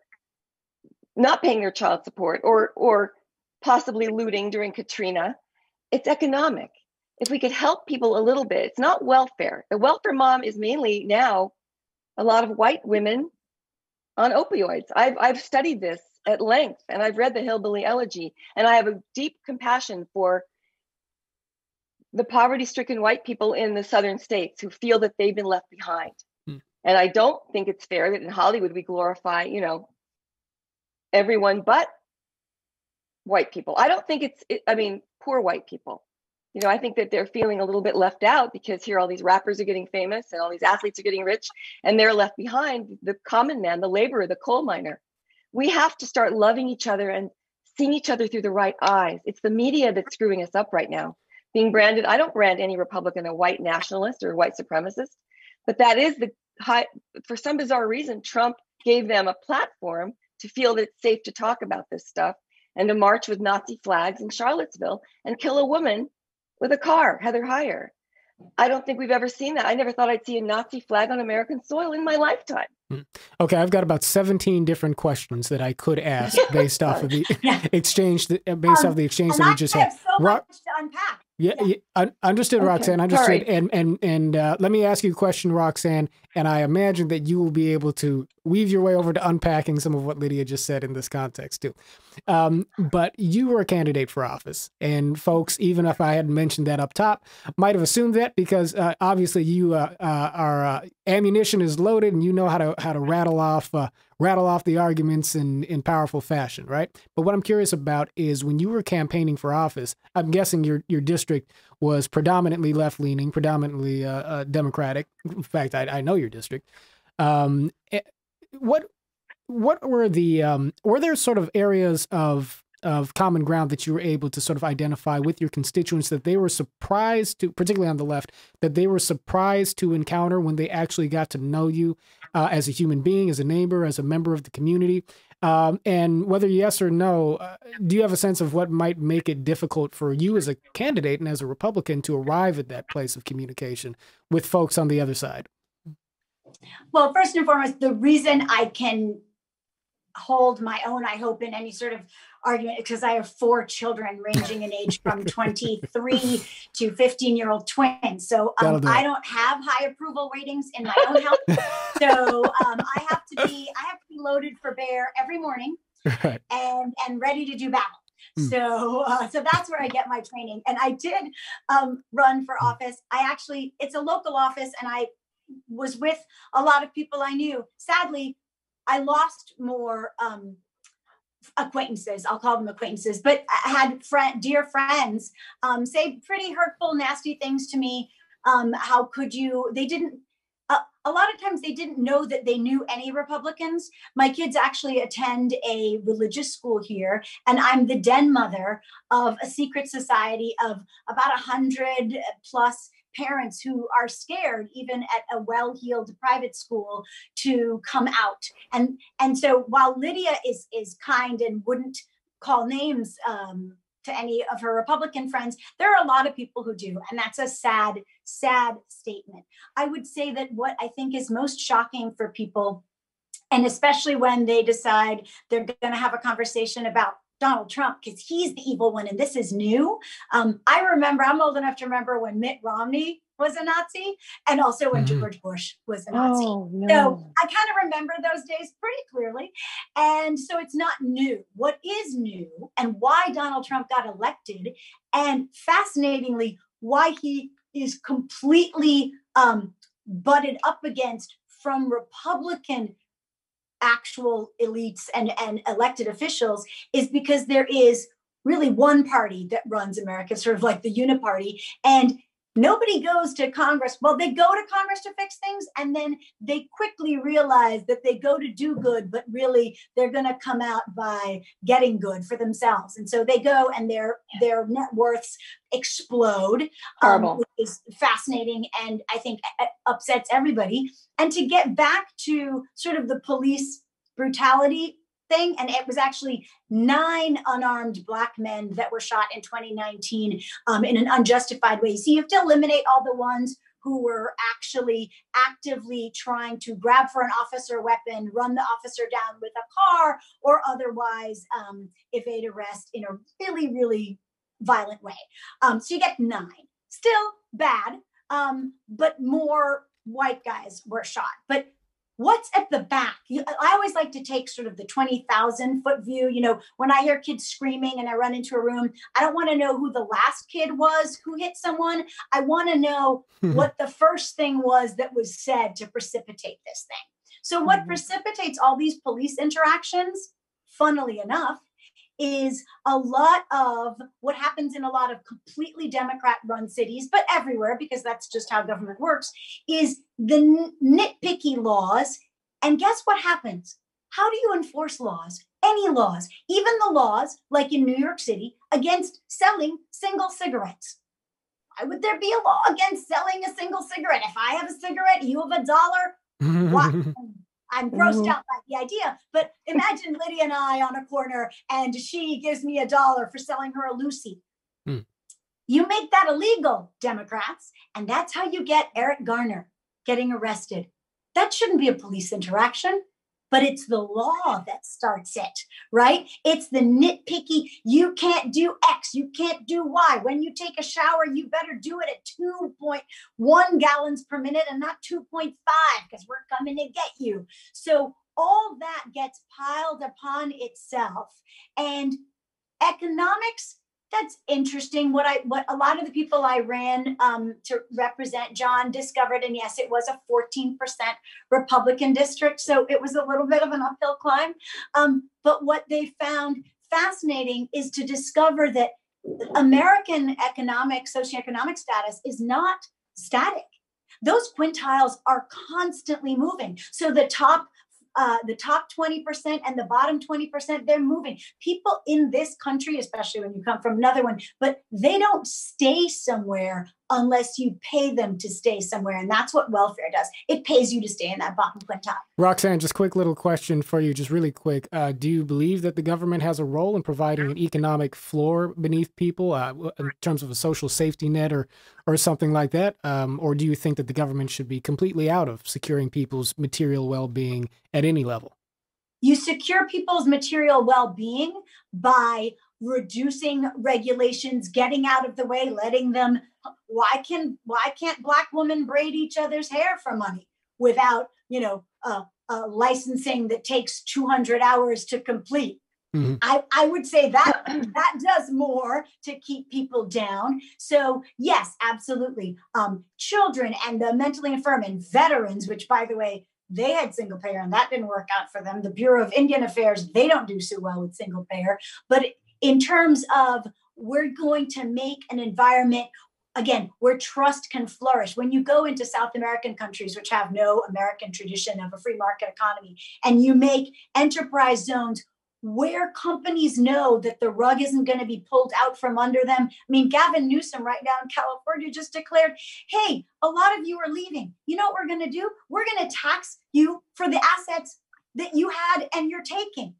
Speaker 2: not paying their child support or or possibly looting during Katrina. It's economic if we could help people a little bit, it's not welfare. The welfare mom is mainly now a lot of white women on opioids. I've, I've studied this at length and I've read the Hillbilly Elegy, and I have a deep compassion for the poverty stricken white people in the southern states who feel that they've been left behind. Hmm. And I don't think it's fair that in Hollywood we glorify, you know, everyone but white people. I don't think it's, it, I mean, poor white people you know, I think that they're feeling a little bit left out because here all these rappers are getting famous and all these athletes are getting rich, and they're left behind the common man, the laborer, the coal miner. We have to start loving each other and seeing each other through the right eyes. It's the media that's screwing us up right now. Being branded, I don't brand any Republican a white nationalist or white supremacist, but that is the high, for some bizarre reason, Trump gave them a platform to feel that it's safe to talk about this stuff and to march with Nazi flags in Charlottesville and kill a woman with a car, Heather Heyer. I don't think we've ever seen that. I never thought I'd see a Nazi flag on American soil in my lifetime. Hmm.
Speaker 1: Okay, I've got about 17 different questions that I could ask based off of the exchange, based um, off the exchange that we just had.
Speaker 3: So Ro- much to unpack.
Speaker 1: Yeah, yeah. yeah understood, okay. Roxanne. Understood. And and and uh, let me ask you a question, Roxanne. And I imagine that you will be able to weave your way over to unpacking some of what Lydia just said in this context too. Um, but you were a candidate for office, and folks, even if I hadn't mentioned that up top, might have assumed that because uh, obviously you uh, uh are uh, ammunition is loaded, and you know how to how to rattle off uh, rattle off the arguments in, in powerful fashion, right? But what I'm curious about is when you were campaigning for office, I'm guessing your, your district was predominantly left leaning, predominantly uh, uh, Democratic. In fact, I, I know your district. Um, eh, what what were the um, were there sort of areas of of common ground that you were able to sort of identify with your constituents that they were surprised to, particularly on the left, that they were surprised to encounter when they actually got to know you uh, as a human being, as a neighbor, as a member of the community? Um, and whether yes or no, uh, do you have a sense of what might make it difficult for you as a candidate and as a Republican to arrive at that place of communication with folks on the other side?
Speaker 3: Well, first and foremost, the reason I can hold my own, I hope, in any sort of argument because I have four children ranging in age from 23 to 15 year old twins. So um, do I don't have high approval ratings in my own house. so um, I have to be I have to be loaded for bear every morning right. and and ready to do battle. Mm. So, uh, so that's where I get my training. And I did um, run for hmm. office. I actually, it's a local office, and I was with a lot of people I knew. Sadly, I lost more um, acquaintances i'll call them acquaintances but I had friend dear friends um, say pretty hurtful nasty things to me. Um, how could you they didn't uh, a lot of times they didn't know that they knew any republicans. My kids actually attend a religious school here and i'm the den mother of a secret society of about a hundred plus parents who are scared even at a well-heeled private school to come out and and so while lydia is is kind and wouldn't call names um, to any of her Republican friends. There are a lot of people who do, and that's a sad, sad statement. I would say that what I think is most shocking for people, and especially when they decide they're going to have a conversation about Donald Trump because he's the evil one and this is new. Um, I remember, I'm old enough to remember when Mitt Romney was a Nazi and also when mm-hmm. George Bush was a Nazi. Oh, no. So I kind of remember those days pretty clearly. And so it's not new. What is new and why Donald Trump got elected, and fascinatingly, why he is completely um, butted up against from Republican actual elites and, and elected officials is because there is really one party that runs America, sort of like the uniparty. And nobody goes to Congress. Well, they go to Congress to fix things, and then they quickly realize that they go to do good, but really they're going to come out by getting good for themselves. And so they go, and their their net worths explode, um, which is fascinating, and I think upsets everybody. And to get back to sort of the police brutality thing. And it was actually nine unarmed black men that were shot in 2019 um, in an unjustified way. So you have to eliminate all the ones who were actually actively trying to grab for an officer weapon, run the officer down with a car, or otherwise um, evade arrest in a really, really violent way. Um, so you get nine. Still bad, um, but more white guys were shot. But what's at the back i always like to take sort of the 20000 foot view you know when i hear kids screaming and i run into a room i don't want to know who the last kid was who hit someone i want to know what the first thing was that was said to precipitate this thing so what mm-hmm. precipitates all these police interactions funnily enough is a lot of what happens in a lot of completely Democrat run cities, but everywhere, because that's just how government works, is the nitpicky laws. And guess what happens? How do you enforce laws? Any laws, even the laws, like in New York City, against selling single cigarettes. Why would there be a law against selling a single cigarette? If I have a cigarette, you have a dollar. Why? I'm grossed mm-hmm. out by the idea. But imagine Lydia and I on a corner and she gives me a dollar for selling her a loosie. Mm. You make that illegal, Democrats. And that's how you get Eric Garner getting arrested. That shouldn't be a police interaction but it's the law that starts it, right? It's the nitpicky, you can't do X, you can't do Y. When you take a shower, you better do it at 2.1 gallons per minute and not 2.5 because we're coming to get you. So all that gets piled upon itself. And economics that's interesting. What I what a lot of the people I ran um, to represent John discovered, and yes, it was a 14% Republican district, so it was a little bit of an uphill climb. Um, but what they found fascinating is to discover that American economic socioeconomic status is not static. Those quintiles are constantly moving. So the top uh, the top 20% and the bottom 20%, they're moving. People in this country, especially when you come from another one, but they don't stay somewhere unless you pay them to stay somewhere. And that's what welfare does. It pays you to stay in that bottom quintile.
Speaker 1: Roxanne, just quick little question for you, just really quick. Uh, do you believe that the government has a role in providing an economic floor beneath people uh, in terms of a social safety net or, or something like that? Um, or do you think that the government should be completely out of securing people's material well being at any level?
Speaker 3: You secure people's material well being by reducing regulations, getting out of the way, letting them. Why can why can't black women braid each other's hair for money without you know uh, uh, licensing that takes 200 hours to complete? Mm-hmm. I, I would say that that does more to keep people down. So yes, absolutely. Um, children and the mentally infirm and veterans, which by the way, they had single payer and that didn't work out for them. The Bureau of Indian Affairs, they don't do so well with single payer. But in terms of we're going to make an environment again where trust can flourish when you go into south american countries which have no american tradition of a free market economy and you make enterprise zones where companies know that the rug isn't going to be pulled out from under them. I mean, Gavin Newsom, right now in California, just declared, hey, a lot of you are leaving. You know what we're going to do? We're going to tax you for the assets that you had and you're taking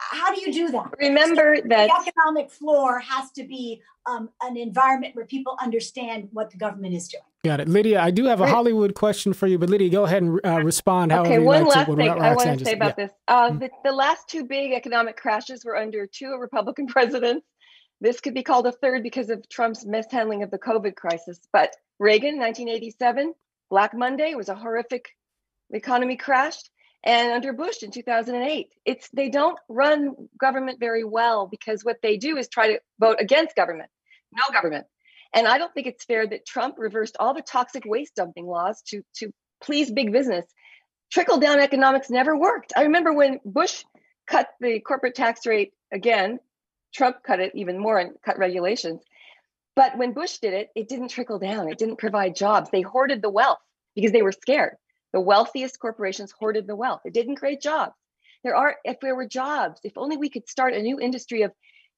Speaker 3: how do you do that?
Speaker 2: Remember so that
Speaker 3: the economic floor has to be um, an environment where people understand what the government is doing.
Speaker 1: Got it, Lydia. I do have a right. Hollywood question for you, but Lydia, go ahead and uh, respond.
Speaker 2: Okay, one last thing I want to say about yeah. this: uh, mm-hmm. the, the last two big economic crashes were under two Republican presidents. This could be called a third because of Trump's mishandling of the COVID crisis. But Reagan, 1987, Black Monday was a horrific. The economy crashed and under Bush in 2008. It's they don't run government very well because what they do is try to vote against government, no government. And I don't think it's fair that Trump reversed all the toxic waste dumping laws to to please big business. Trickle down economics never worked. I remember when Bush cut the corporate tax rate again, Trump cut it even more and cut regulations. But when Bush did it, it didn't trickle down. It didn't provide jobs. They hoarded the wealth because they were scared. The wealthiest corporations hoarded the wealth. It didn't create jobs. There are, if there were jobs, if only we could start a new industry of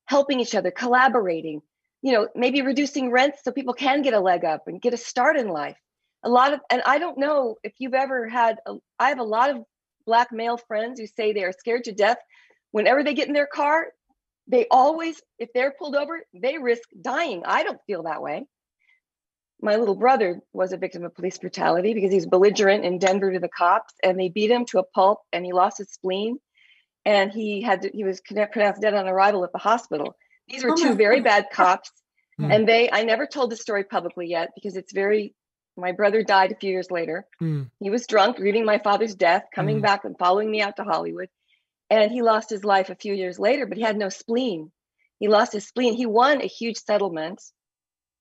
Speaker 2: helping each other, collaborating, you know, maybe reducing rents so people can get a leg up and get a start in life. A lot of, and I don't know if you've ever had, a, I have a lot of black male friends who say they are scared to death. Whenever they get in their car, they always, if they're pulled over, they risk dying. I don't feel that way my little brother was a victim of police brutality because he was belligerent in Denver to the cops and they beat him to a pulp and he lost his spleen and he had to, he was pronounced dead on arrival at the hospital. These were oh two very bad cops mm. and they I never told the story publicly yet because it's very my brother died a few years later. Mm. He was drunk grieving my father's death, coming mm. back and following me out to Hollywood. And he lost his life a few years later, but he had no spleen. He lost his spleen. He won a huge settlement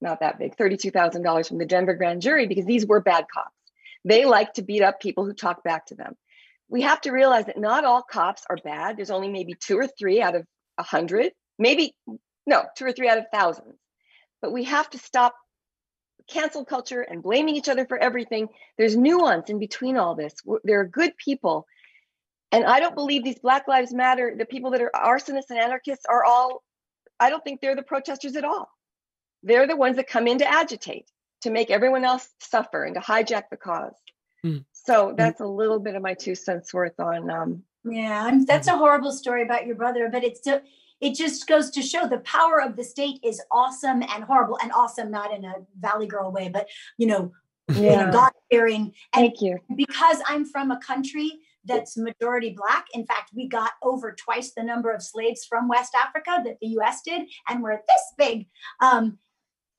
Speaker 2: not that big, $32,000 from the Denver grand jury because these were bad cops. They like to beat up people who talk back to them. We have to realize that not all cops are bad. There's only maybe two or three out of a hundred, maybe no, two or three out of thousands. But we have to stop cancel culture and blaming each other for everything. There's nuance in between all this. There are good people. And I don't believe these Black Lives Matter, the people that are arsonists and anarchists are all, I don't think they're the protesters at all. They're the ones that come in to agitate, to make everyone else suffer and to hijack the cause. Mm. So that's a little bit of my two cents worth on. Um,
Speaker 3: yeah, that's a horrible story about your brother, but it's still, it just goes to show the power of the state is awesome and horrible and awesome, not in a Valley Girl way, but you know, yeah. God fearing.
Speaker 2: Thank you.
Speaker 3: Because I'm from a country that's majority black. In fact, we got over twice the number of slaves from West Africa that the US did, and we're this big. Um,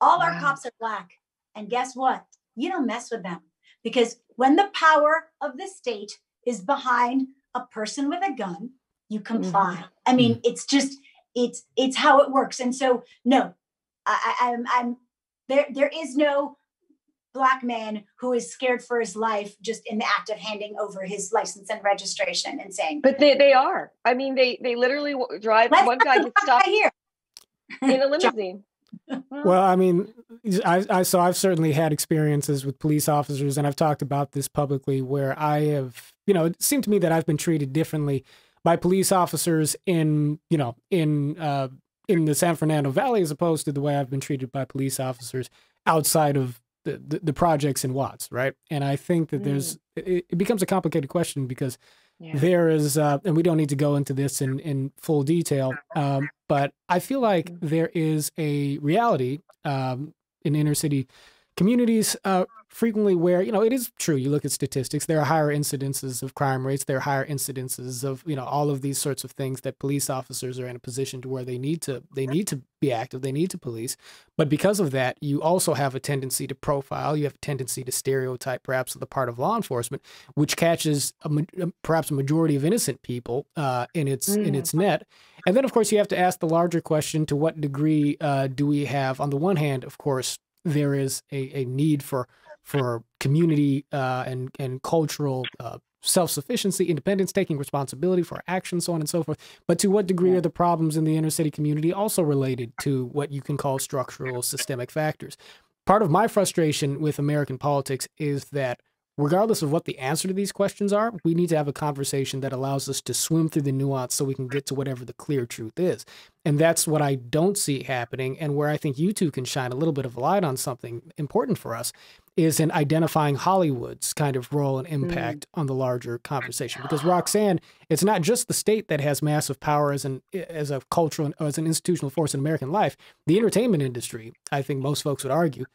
Speaker 3: all our cops are black. And guess what? You don't mess with them because when the power of the state is behind a person with a gun, you comply. Mm-hmm. I mean, mm-hmm. it's just it's it's how it works. And so, no, I, I, I'm I'm there. There is no black man who is scared for his life just in the act of handing over his license and registration and saying
Speaker 2: but they, they are i mean they they literally drive one guy gets stopped here in a limousine
Speaker 1: well, I mean, I, I so I've certainly had experiences with police officers, and I've talked about this publicly, where I have, you know, it seemed to me that I've been treated differently by police officers in, you know, in uh, in the San Fernando Valley as opposed to the way I've been treated by police officers outside of the, the, the projects in Watts, right? And I think that mm. there's it, it becomes a complicated question because yeah. there is, uh, and we don't need to go into this in, in full detail, um, but I feel like mm. there is a reality um, in inner city communities uh, frequently where you know it is true you look at statistics there are higher incidences of crime rates there are higher incidences of you know all of these sorts of things that police officers are in a position to where they need to they need to be active they need to police. But because of that you also have a tendency to profile you have a tendency to stereotype perhaps on the part of law enforcement which catches a, perhaps a majority of innocent people uh, in its mm. in its net. And then of course you have to ask the larger question to what degree uh, do we have on the one hand of course there is a, a need for for community uh, and and cultural uh, self sufficiency, independence, taking responsibility for actions, so on and so forth. But to what degree are the problems in the inner city community also related to what you can call structural systemic factors? Part of my frustration with American politics is that regardless of what the answer to these questions are, we need to have a conversation that allows us to swim through the nuance so we can get to whatever the clear truth is. And that's what I don't see happening, and where I think you two can shine a little bit of light on something important for us is in identifying Hollywood's kind of role and impact mm. on the larger conversation. Because Roxanne, it's not just the state that has massive power as an as a cultural as an institutional force in American life. The entertainment industry, I think most folks would argue,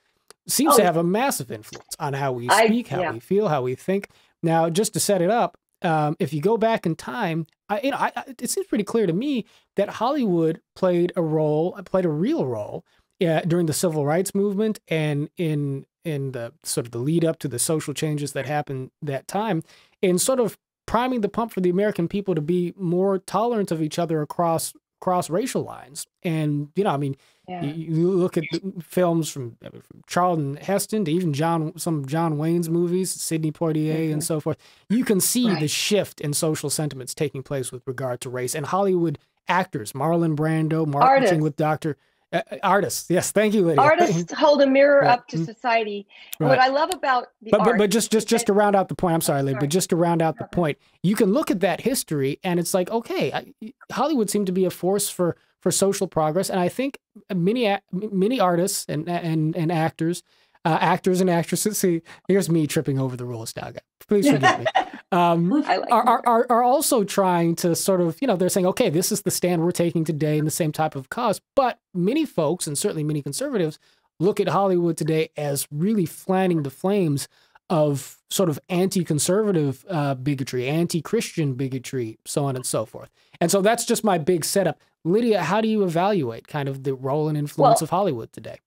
Speaker 1: seems oh, to have a massive influence on how we speak, I, how yeah. we feel, how we think. Now, just to set it up, um, if you go back in time, I, you know, I, it seems pretty clear to me that Hollywood played a role, played a real role uh, during the civil rights movement and in in the sort of the lead up to the social changes that happened that time, in sort of priming the pump for the American people to be more tolerant of each other across cross racial lines. And you know, I mean, yeah. you, you, look at films from, from, Charlton Heston to even John, some John Wayne's movies, Sidney Poitier, mm-hmm. and so forth. You can see right. the shift in social sentiments taking place with regard to race. And Hollywood actors, Marlon Brando, marketing with Doctor. Uh, uh, artists, yes, thank you, Lydia.
Speaker 2: Artists hold a mirror right. up to society. Right. What I love about the
Speaker 1: but, but, but just just just to round out the point, I'm sorry, Lydia, but just to round out the point, you can look at that history, and it's like, okay, Hollywood seemed to be a force for for social progress, and I think many many artists and and and actors uh, actors and actresses. See, here's me tripping over the rules, Daga. Please forgive me. Um, like are, are, are also trying to sort of, you know, they're saying, okay, this is the stand we're taking today in the same type of cause. But many folks, and certainly many conservatives, look at Hollywood today as really fanning the flames of sort of anti-conservative uh, bigotry, anti-Christian bigotry, so on and so forth. And so that's just my big setup. Lydia, how do you evaluate kind of the role and influence well, of Hollywood today?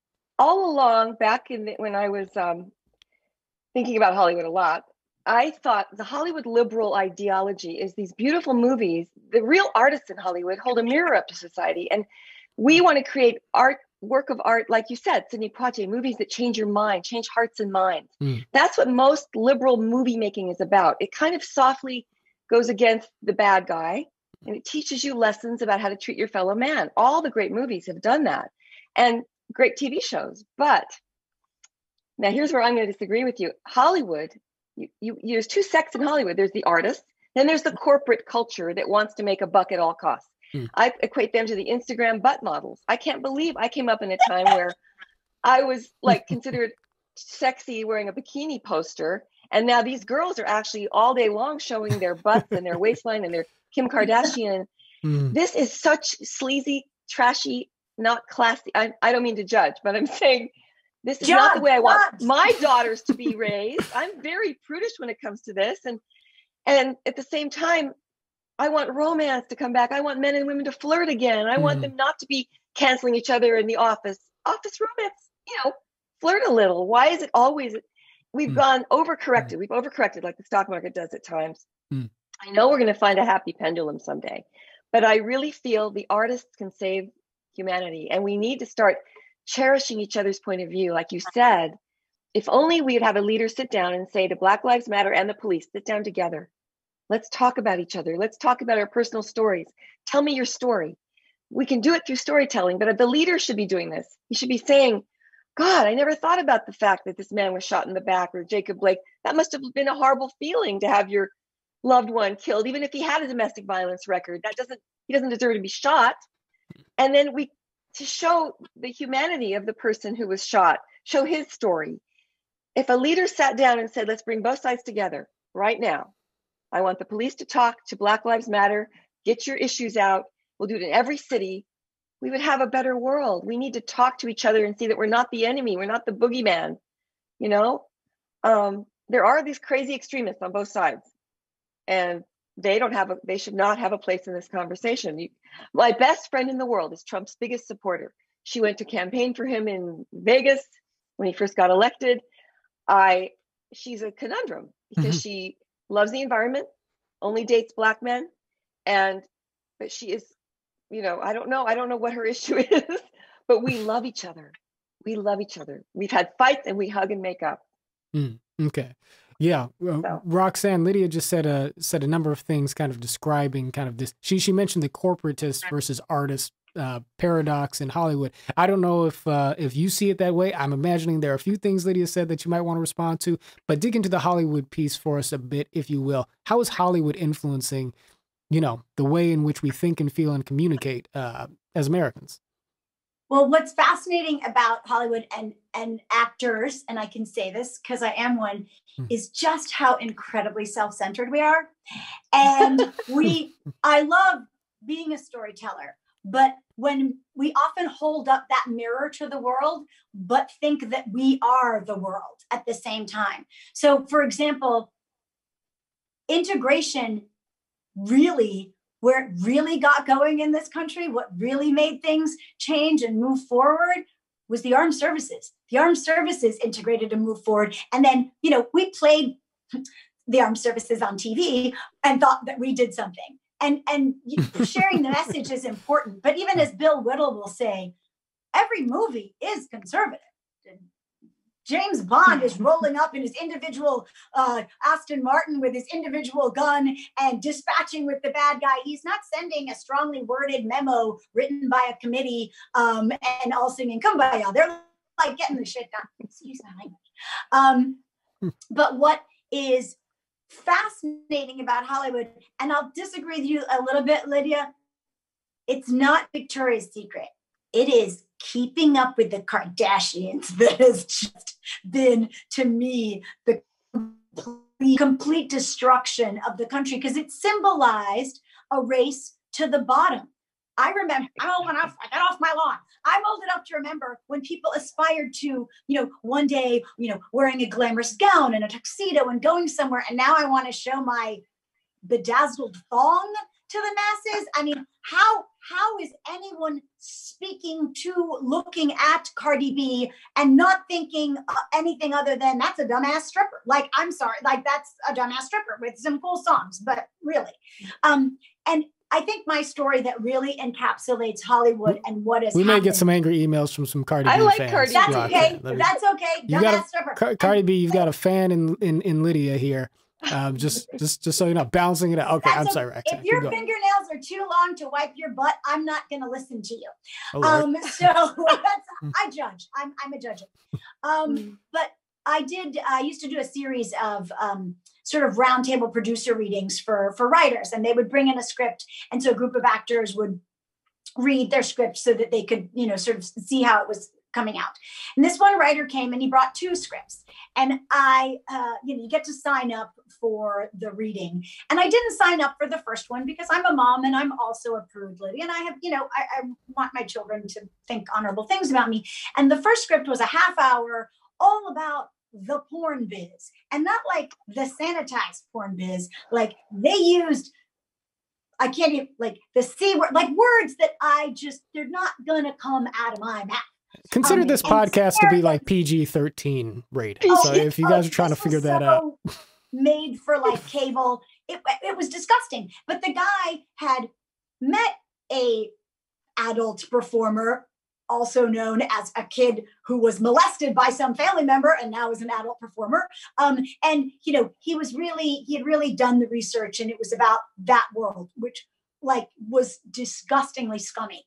Speaker 2: all along back in the, when I was um, thinking about Hollywood a lot, I thought the Hollywood liberal ideology is these beautiful movies. The real artists in Hollywood hold a mirror up to society, and we want to create art, work of art, like you said, Sidney Poitier, movies that change your mind, change hearts and minds. Mm. That's what most liberal movie making is about. It kind of softly goes against the bad guy, and it teaches you lessons about how to treat your fellow man. All the great movies have done that, and great TV shows. But now here's where I'm going to disagree with you. Hollywood, you, you, there's two sects in Hollywood. There's the artists, then there's the corporate culture that wants to make a buck at all costs. Hmm. I equate them to the Instagram butt models. I can't believe I came up in a time where I was like considered sexy wearing a bikini poster. And now these girls are actually all day long showing their butts and their waistline and their Kim Kardashian. Hmm. This is such sleazy, trashy not classy. I, I don't mean to judge, but I'm saying this is John, not the way I want my daughters to be raised. I'm very prudish when it comes to this. And and at the same time, I want romance to come back. I want men and women to flirt again. I mm. want them not to be canceling each other in the office. Office romance, you know, flirt a little. Why is it always we've mm. gone overcorrected. Mm. We've overcorrected like the stock market does at times. Mm. I know we're going to find a happy pendulum someday, but I really feel the artists can save humanity. And we need to start cherishing each other's point of view. Like you said, if only we would have a leader sit down and say to Black Lives Matter and the police, sit down together. Let's talk about each other. Let's talk about our personal stories. Tell me your story. We can do it through storytelling, but the leader should be doing this. He should be saying, God, I never thought about the fact that this man was shot in the back or Jacob Blake. That must have been a horrible feeling to have your loved one killed, even if he had a domestic violence record. That doesn't, he doesn't deserve to be shot and then we to show the humanity of the person who was shot show his story. If a leader sat down and said let's bring both sides together right now. I want the police to talk to black lives matter. Get your issues out. We'll do it in every city. We would have a better world. We need to talk to each other and see that we're not the enemy. We're not the boogeyman you know? Um, there are these crazy extremists on both sides. And they don't have a they should not have a place in this conversation. You, my best friend in the world is trump's biggest supporter. She went to campaign for him in vegas when he first got elected. I she's a conundrum because mm-hmm. she loves the environment only dates black men and but she is you know i don't know i don't know what her issue is but we love each other. We love each other. We've had fights and we hug and make up.
Speaker 1: Mm, okay yeah, so. Roxanne Lydia just said a said a number of things, kind of describing kind of this. She she mentioned the corporatist versus artist uh, paradox in Hollywood. I don't know if uh, if you see it that way. I'm imagining there are a few things Lydia said that you might want to respond to, but dig into the Hollywood piece for us a bit, if you will. How is Hollywood influencing, you know, the way in which we think and feel and communicate uh, as Americans?
Speaker 3: Well, what's fascinating about Hollywood and and actors, and I can say this because I am one, hmm. is just how incredibly self-centered we are. And we I love being a storyteller, but when we often hold up that mirror to the world, but think that we are the world at the same time. So, for example, integration really where it really got going in this country, what really made things change and move forward was the armed services. The armed services integrated and moved forward. And then, you know, we played the armed services on TV and thought that we did something. And and sharing the message is important. But even as Bill Whittle will say, every movie is conservative. James Bond is rolling up in his individual uh, Aston Martin with his individual gun and dispatching with the bad guy. He's not sending a strongly worded memo written by a committee um, and all singing Kumbaya. They're like getting the shit done. Excuse my language. Um, but what is fascinating about Hollywood, and I'll disagree with you a little bit, Lydia, it's not Victoria's Secret. It is keeping up with the Kardashians that has just been to me the complete destruction of the country because it symbolized a race to the bottom. I remember, oh, when I, I got off my lawn, I'm old enough to remember when people aspired to, you know, one day, you know, wearing a glamorous gown and a tuxedo and going somewhere. And now I want to show my bedazzled thong to the masses. I mean, how how is anyone speaking to looking at Cardi B and not thinking uh, anything other than that's a dumbass stripper? Like, I'm sorry, like that's a dumbass stripper with some cool songs, but really. Um, and I think my story that really encapsulates Hollywood and what is
Speaker 1: we may get some angry emails from some Cardi I B
Speaker 2: like
Speaker 1: fans.
Speaker 2: Cardi
Speaker 3: That's okay. That's okay. You got
Speaker 1: a, Cardi B, you've got a fan in in, in Lydia here. Um, just, just, just so you know, balancing it out. Okay, That's I'm sorry.
Speaker 3: Roxanne. If your fingernails are too long to wipe your butt, I'm not going to listen to you. Oh, um, so I judge. I'm, I'm a judge. Um, hmm. but I did. I used to do a series of um, sort of roundtable producer readings for for writers, and they would bring in a script, and so a group of actors would read their script so that they could, you know, sort of see how it was coming out. And this one writer came and he brought two scripts. And I, uh, you know, you get to sign up for the reading. And I didn't sign up for the first one because I'm a mom and I'm also a prude lady. And I have, you know, I, I want my children to think honorable things about me. And the first script was a half hour all about the porn biz and not like the sanitized porn biz. Like they used I can't even like the C word, like words that I just they're not gonna come out of my mouth.
Speaker 1: Consider um, this podcast to be like PG thirteen rated. Oh, so if you guys are trying to figure that so out,
Speaker 3: made for like cable, it it was disgusting. But the guy had met a adult performer also known as a kid who was molested by some family member and now is an adult performer. Um, and you know, he was really he had really done the research, and it was about that world, which like was disgustingly scummy.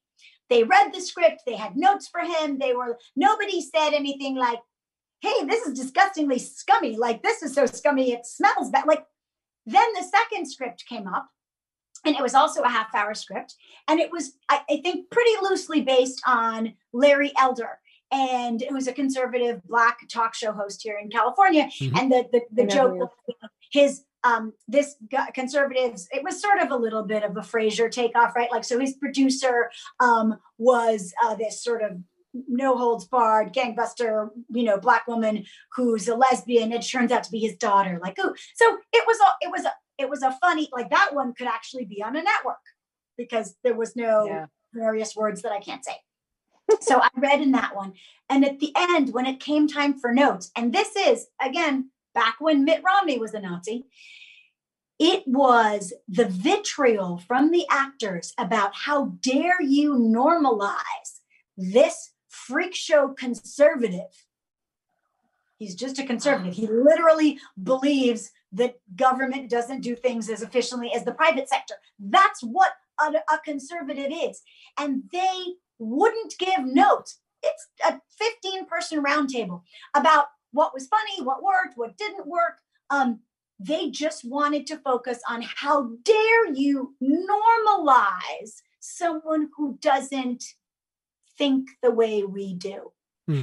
Speaker 3: They read the script, they had notes for him. They were, nobody said anything like, hey, this is disgustingly scummy. Like, this is so scummy, it smells bad. Like, then the second script came up, and it was also a half hour script. And it was, I, I think, pretty loosely based on Larry Elder. And it was a conservative black talk show host here in California. Mm-hmm. And the, the, the joke, his um, this conservatives, it was sort of a little bit of a Frasier takeoff, right? Like, so his producer um, was uh, this sort of no holds barred gangbuster, you know, black woman who's a lesbian. It turns out to be his daughter. Like, oh, so it was a, it was a, it was a funny, like that one could actually be on a network because there was no yeah. various words that I can't say. so I read in that one. And at the end, when it came time for notes, and this is again back when Mitt Romney was a Nazi, it was the vitriol from the actors about how dare you normalize this freak show conservative. He's just a conservative. He literally believes that government doesn't do things as efficiently as the private sector. That's what a, a conservative is. And they wouldn't give notes. It's a 15 person roundtable about what was funny, what worked, what didn't work. Um, they just wanted to focus on how dare you normalize someone who doesn't think the way we do. Hmm.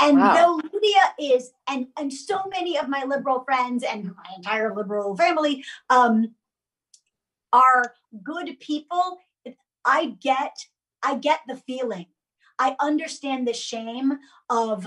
Speaker 3: And wow. though Lydia is, and and so many of my liberal friends and my entire liberal family um, are good people, I get I get the feeling. I understand the shame of,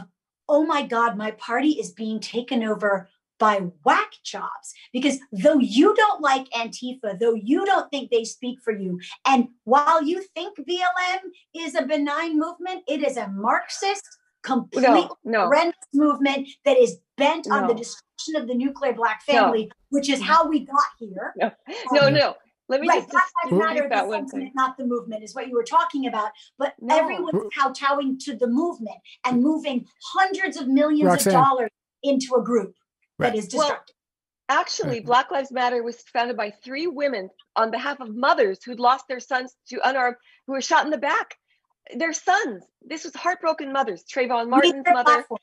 Speaker 3: oh my God, my party is being taken over by whack jobs. Because though you don't like Antifa, though you don't think they speak for you, and while you think BLM is a benign movement, it is a Marxist, complete no, no. movement that is bent no. on the destruction of the nuclear black family, no. which is how we got here.
Speaker 2: No, no, um, no. Let me right, just, Black
Speaker 3: Lives Matter, the sentiment, not the movement, is what you were talking about. But no. everyone's kowtowing to the movement and moving hundreds of millions Roxanne. of dollars into a group right. that is destructive.
Speaker 2: Well, actually, right. Black Lives Matter was founded by three women on behalf of mothers who'd lost their sons to unarmed, who were shot in the back. Their sons. This was heartbroken mothers. Trayvon Martin's mother. Platform.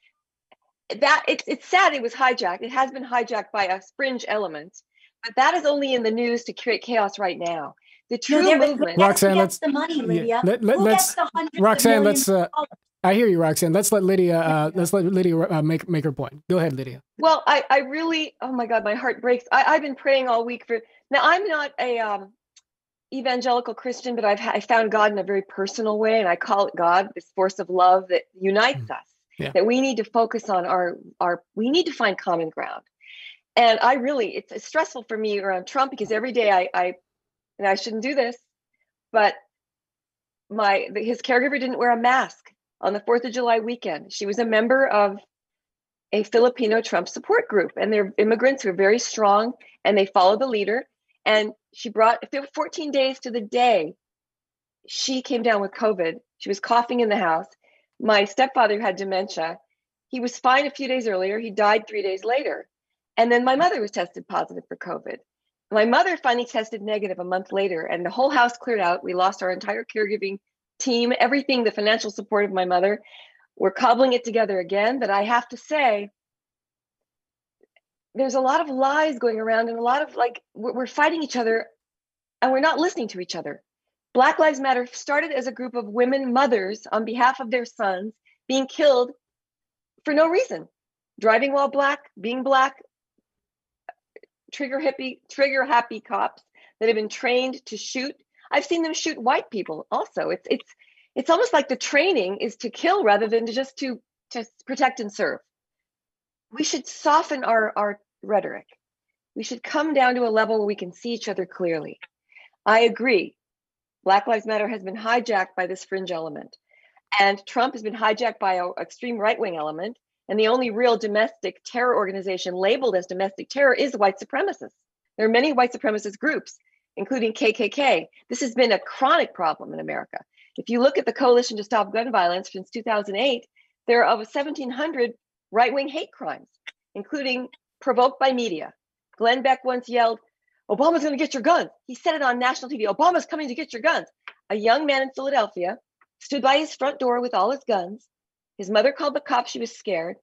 Speaker 2: That it's it's sad it was hijacked. It has been hijacked by a fringe element but that is only in the news to create chaos right now. The true no, movement.
Speaker 1: Roxanne,
Speaker 3: let's the money, Lydia.
Speaker 1: Yeah, let, let, let's Roxanne, let's. Uh, I hear you, Roxanne. Let's let Lydia. Uh, let's let Lydia uh, make make her point. Go ahead, Lydia.
Speaker 2: Well, I I really. Oh my God, my heart breaks. I, I've been praying all week for. Now I'm not a um, evangelical Christian, but I've I found God in a very personal way, and I call it God, this force of love that unites mm. us. Yeah. That we need to focus on our our. We need to find common ground and I really, it's, stressful for me around Trump because every day I, I, and I shouldn't do this, but my his caregiver didn't wear a mask on the Fourth of July weekend. She was a member of a Filipino Trump support group, and they're immigrants who are very strong and they follow the leader. And she brought 14 days to the day. She came down with COVID. She was coughing in the house. My stepfather had dementia. He was fine a few days earlier. He died three days later. And then my mother was tested positive for COVID. My mother finally tested negative a month later, and the whole house cleared out. We lost our entire caregiving team, everything, the financial support of my mother. We're cobbling it together again. But I have to say, there's a lot of lies going around, and a lot of like, we're fighting each other and we're not listening to each other. Black Lives Matter started as a group of women mothers on behalf of their sons being killed for no reason driving while black, being black, trigger happy trigger happy cops that have been trained to shoot. I've seen them shoot white people also. It's it's it's almost like the training is to kill rather than to just to to protect and serve. We should soften our our rhetoric. We should come down to a level where we can see each other clearly. I agree. Black Lives Matter has been hijacked by this fringe element. And Trump has been hijacked by an extreme right wing element. And the only real domestic terror organization labeled as domestic terror is white supremacists. There are many white supremacist groups, including KKK. This has been a chronic problem in America. If you look at the Coalition to Stop Gun Violence since 2008, there are over 1,700 right wing hate crimes, including provoked by media. Glenn Beck once yelled, Obama's going to get your guns. He said it on national TV Obama's coming to get your guns. A young man in Philadelphia stood by his front door with all his guns his mother called the cops. She was scared.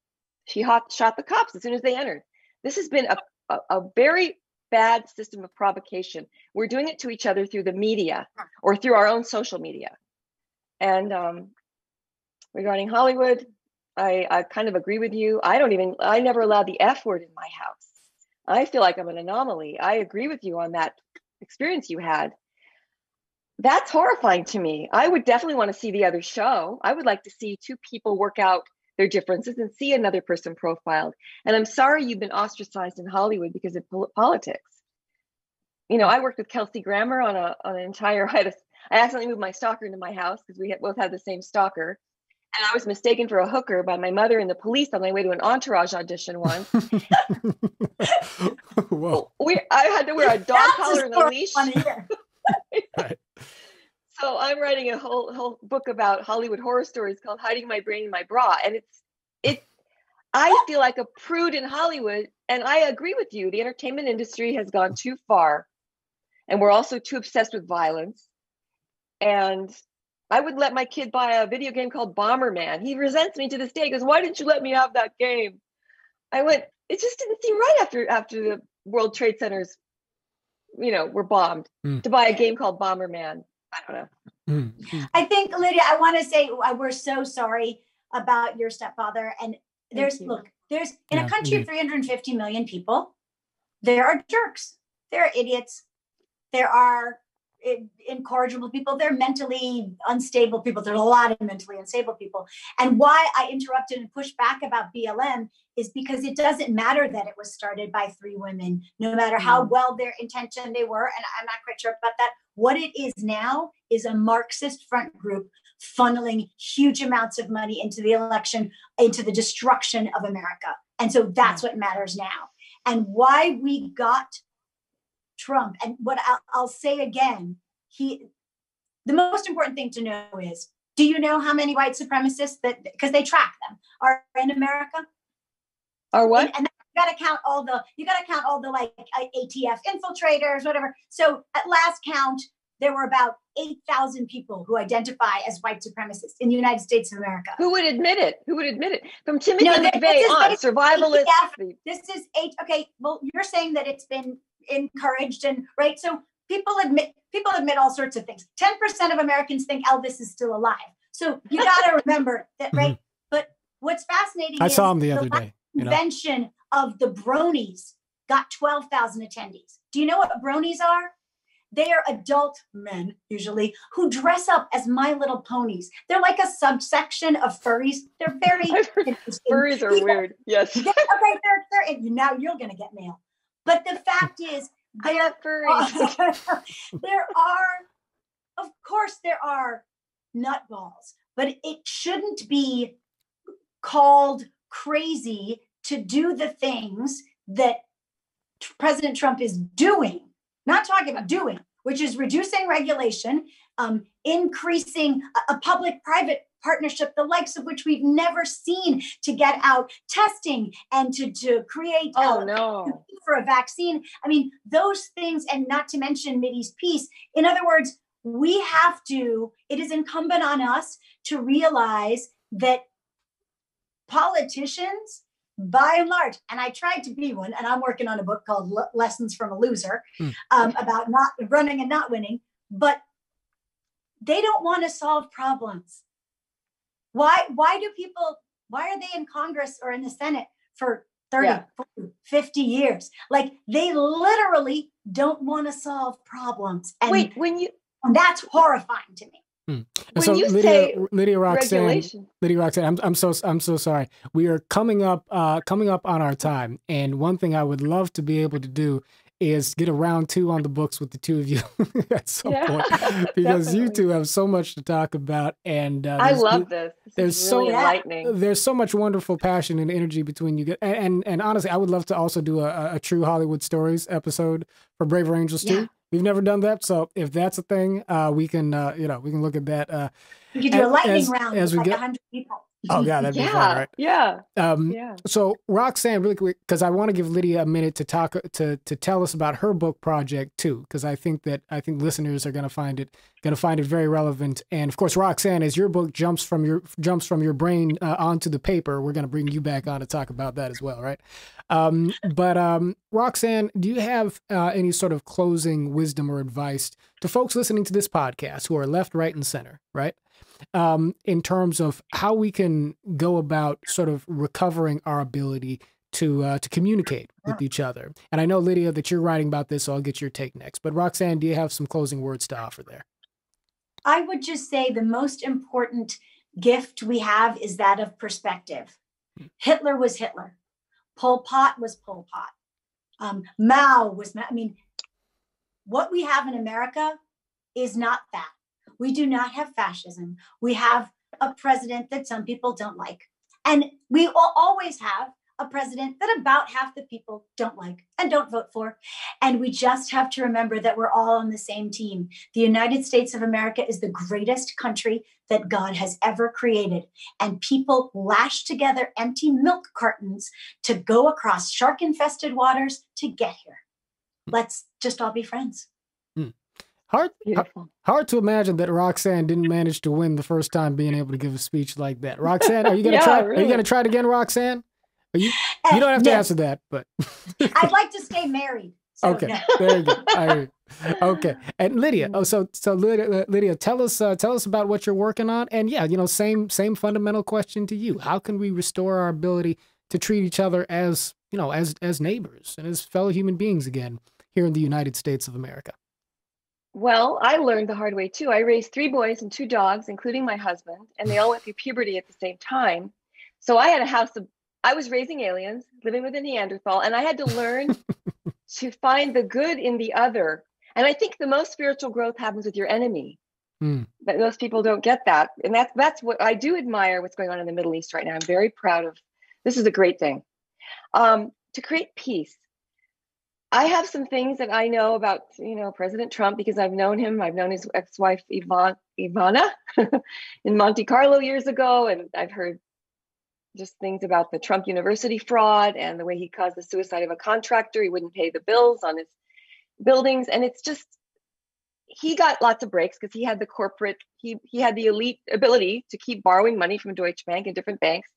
Speaker 2: She hot, shot the cops as soon as they entered. This has been a, a, a very bad system of provocation. We're doing it to each other through the media or through our own social media. And um, regarding Hollywood, I, I kind of agree with you. I don't even, I never allowed the F word in my house. I feel like I'm an anomaly. I agree with you on that experience you had that's horrifying to me. I would definitely want to see the other show. I would like to see two people work out their differences and see another person profiled. And I'm sorry you've been ostracized in Hollywood because of politics. You know, I worked with Kelsey Grammer on a on an entire. I, had a, I accidentally moved my stalker into my house because we had, both had the same stalker, and I was mistaken for a hooker by my mother and the police on my way to an Entourage audition once. Whoa! We I had to wear a dog collar and a leash. right. So I'm writing a whole whole book about Hollywood horror stories called "Hiding My Brain in My Bra," and it's it. I feel like a prude in Hollywood, and I agree with you. The entertainment industry has gone too far, and we're also too obsessed with violence. And I would let my kid buy a video game called Bomberman. He resents me to this day. He goes, "Why didn't you let me have that game?" I went, "It just didn't seem right after after the World Trade Centers, you know, were bombed mm. to buy a game called Bomberman." I don't know.
Speaker 3: Mm. I think Lydia, I want to say uh, we're so sorry about your stepfather. And there's look, there's in yeah, a country of 350 million people, there are jerks, there are idiots, there are incorrigible people they're mentally unstable people there's a lot of mentally unstable people and why i interrupted and pushed back about blm is because it doesn't matter that it was started by three women no matter how mm. well their intention they were and i'm not quite sure about that what it is now is a marxist front group funneling huge amounts of money into the election into the destruction of america and so that's what matters now and why we got Trump. And what I'll, I'll say again, he, the most important thing to know is, do you know how many white supremacists that because they track them are in America?
Speaker 2: Are what?
Speaker 3: And, and you got to count all the you got to count all the like ATF infiltrators, whatever. So at last count, there were about 8,000 people who identify as white supremacists in the United States of America.
Speaker 2: Who would admit it? Who would admit it? From Timothy no, McVeigh on, survivalist.
Speaker 3: This is eight. Okay, well, you're saying that it's been encouraged and right so people admit people admit all sorts of things 10% of americans think elvis is still alive so you got to remember that right mm-hmm. but what's fascinating
Speaker 1: i saw him the other day
Speaker 3: convention know? of the bronies got 12,000 attendees. Do you know what bronies are? They are adult men usually who dress up as my little ponies. They're like a subsection of furries. They're very
Speaker 2: furries are people, weird. Yes.
Speaker 3: They're, okay they're, they're now you're gonna get mail. But the fact is, there are, there are, of course, there are nutballs, but it shouldn't be called crazy to do the things that President Trump is doing, not talking about doing, which is reducing regulation, um, increasing a, a public private partnership, the likes of which we've never seen to get out testing and to, to create
Speaker 2: oh, uh, no.
Speaker 3: for a vaccine. I mean, those things, and not to mention Mideast peace. In other words, we have to, it is incumbent on us to realize that politicians by and large, and I tried to be one, and I'm working on a book called Lessons from a Loser hmm. um, about not running and not winning, but they don't want to solve problems. Why why do people why are they in Congress or in the Senate for 30, yeah. 40, 50 years? Like they literally don't want to solve problems.
Speaker 2: And Wait, when you
Speaker 3: that's horrifying to me.
Speaker 1: Hmm. When so you Lydia, say Lydia Roxanne, regulation. Lydia Roxanne, I'm, I'm so I'm so sorry. We are coming up uh, coming up on our time, and one thing I would love to be able to do is get a round two on the books with the two of you at some yeah, point because you two have so much to talk about and
Speaker 2: uh, I love this. this there's really so enlightening.
Speaker 1: there's so much wonderful passion and energy between you and and, and honestly I would love to also do a, a true Hollywood stories episode for Braver Angels yeah. too. We've never done that, so if that's a thing, uh, we can uh, you know we can look at that. Uh,
Speaker 3: you can do a lightning as, round as we like get, 100 people.
Speaker 1: Oh yeah, that'd
Speaker 2: yeah,
Speaker 1: be fun, right?
Speaker 2: Yeah. Um, yeah.
Speaker 1: So Roxanne, really quick, because I want to give Lydia a minute to talk to to tell us about her book project too, because I think that I think listeners are going to find it going to find it very relevant. And of course, Roxanne, as your book jumps from your jumps from your brain uh, onto the paper, we're going to bring you back on to talk about that as well, right? Um, but um, Roxanne, do you have uh, any sort of closing wisdom or advice to folks listening to this podcast who are left, right, and center, right? Um, in terms of how we can go about sort of recovering our ability to uh, to communicate with each other. And I know Lydia that you're writing about this, so I'll get your take next. But Roxanne, do you have some closing words to offer there?
Speaker 3: I would just say the most important gift we have is that of perspective. Hmm. Hitler was Hitler. Pol Pot was Pol Pot. Um, Mao was Mao. I mean, what we have in America is not that. We do not have fascism. We have a president that some people don't like. And we will always have a president that about half the people don't like and don't vote for. And we just have to remember that we're all on the same team. The United States of America is the greatest country that God has ever created. And people lash together empty milk cartons to go across shark infested waters to get here. Let's just all be friends.
Speaker 1: Hard, Beautiful. hard to imagine that Roxanne didn't manage to win the first time being able to give a speech like that. Roxanne, are you gonna yeah, try? Really. Are you gonna try it again, Roxanne? You, you, don't have to answer that, but
Speaker 3: I'd like to stay married.
Speaker 1: So, okay, no. there you go. I, okay, and Lydia. Oh, so so Lydia, Lydia tell us uh, tell us about what you're working on, and yeah, you know, same same fundamental question to you. How can we restore our ability to treat each other as you know as as neighbors and as fellow human beings again here in the United States of America?
Speaker 2: Well, I learned the hard way too. I raised three boys and two dogs, including my husband, and they all went through puberty at the same time. So I had a house of, I was raising aliens, living with a Neanderthal, and I had to learn to find the good in the other. And I think the most spiritual growth happens with your enemy. Mm. But most people don't get that. And that's that's what I do admire what's going on in the Middle East right now. I'm very proud of this is a great thing. Um, to create peace. I have some things that I know about, you know, President Trump because I've known him. I've known his ex-wife Ivan, Ivana in Monte Carlo years ago, and I've heard just things about the Trump University fraud and the way he caused the suicide of a contractor. He wouldn't pay the bills on his buildings, and it's just he got lots of breaks because he had the corporate he he had the elite ability to keep borrowing money from Deutsche Bank and different banks,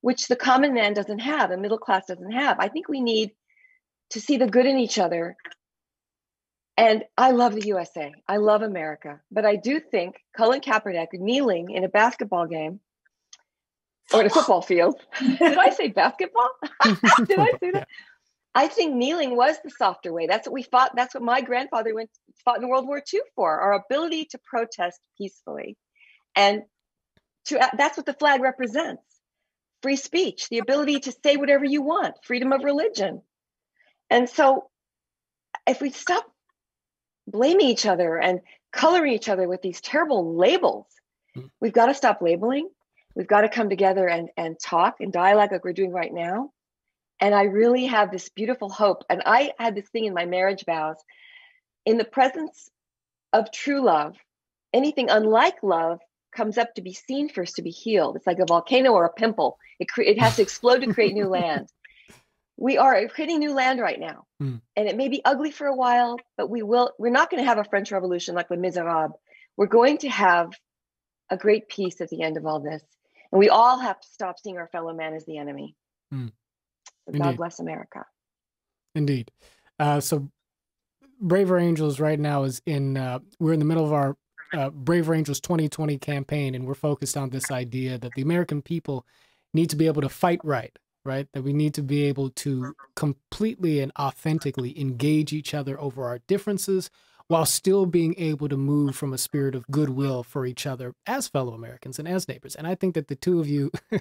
Speaker 2: which the common man doesn't have, the middle class doesn't have. I think we need to see the good in each other. And I love the USA. I love America. But I do think Colin Kaepernick kneeling in a basketball game or in a football field. Did I say basketball? Did I say that? I think kneeling was the softer way. That's what we fought. That's what my grandfather went fought in World War II for. Our ability to protest peacefully, and to that's what the flag represents: free speech, the ability to say whatever you want, freedom of religion. And so if we stop blaming each other and coloring each other with these terrible labels, mm. we've got to stop labeling. We've got to come together and, and talk and dialogue like we're doing right now. And I really have this beautiful hope. And I had this thing in my marriage vows in the presence of true love, anything unlike love comes up to be seen first to be healed. It's like a volcano or a pimple. It, cre- it has to explode to create new land we are creating new land right now mm. and it may be ugly for a while but we will we're not going to have a french revolution like the miserables we're going to have a great peace at the end of all this and we all have to stop seeing our fellow man as the enemy. Mm. so god bless america.
Speaker 1: Indeed. Uh, so braver angels right now is in uh, we're in the middle of our uh, braver angels 2020 campaign and we're focused on this idea that the american people need to be able to fight right right? That we need to be able to completely and authentically engage each other over our differences while still being able to move from a spirit of goodwill for each other as fellow Americans and as neighbors. And I think that the two of you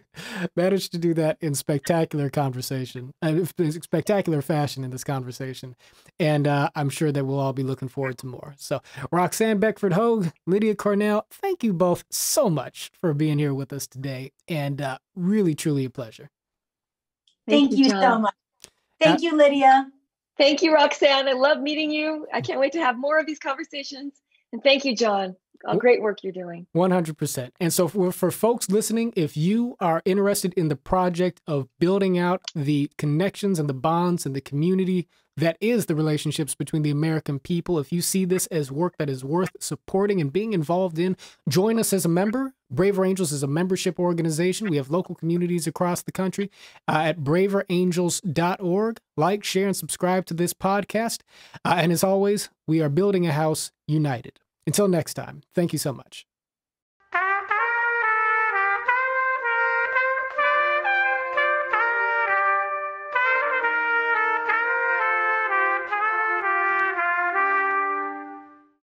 Speaker 1: managed to do that in spectacular conversation, in spectacular fashion in this conversation. And uh, I'm sure that we'll all be looking forward to more. So, Roxanne Beckford Hoge, Lydia Cornell, thank you both so much for being here with us today. And uh, really, truly a pleasure.
Speaker 3: Thank, you, you so much. Thank uh, you, Lydia.
Speaker 2: Thank you, Roxanne. I love meeting you. I can't wait to have more of these conversations. And thank you, John. All great work you're doing.
Speaker 1: 100%. And so, for, for folks listening, if you are interested in the project of building out the connections and the bonds and the community that is the relationships between the American people. If you see this as work that is worth supporting and being involved in, join us as a member. Braver Angels is a membership organization. We have local communities across the country uh, at braverangels.org. Like, share, and subscribe to this podcast. Uh, and as always, we are building a house united. Until next time, thank you so much.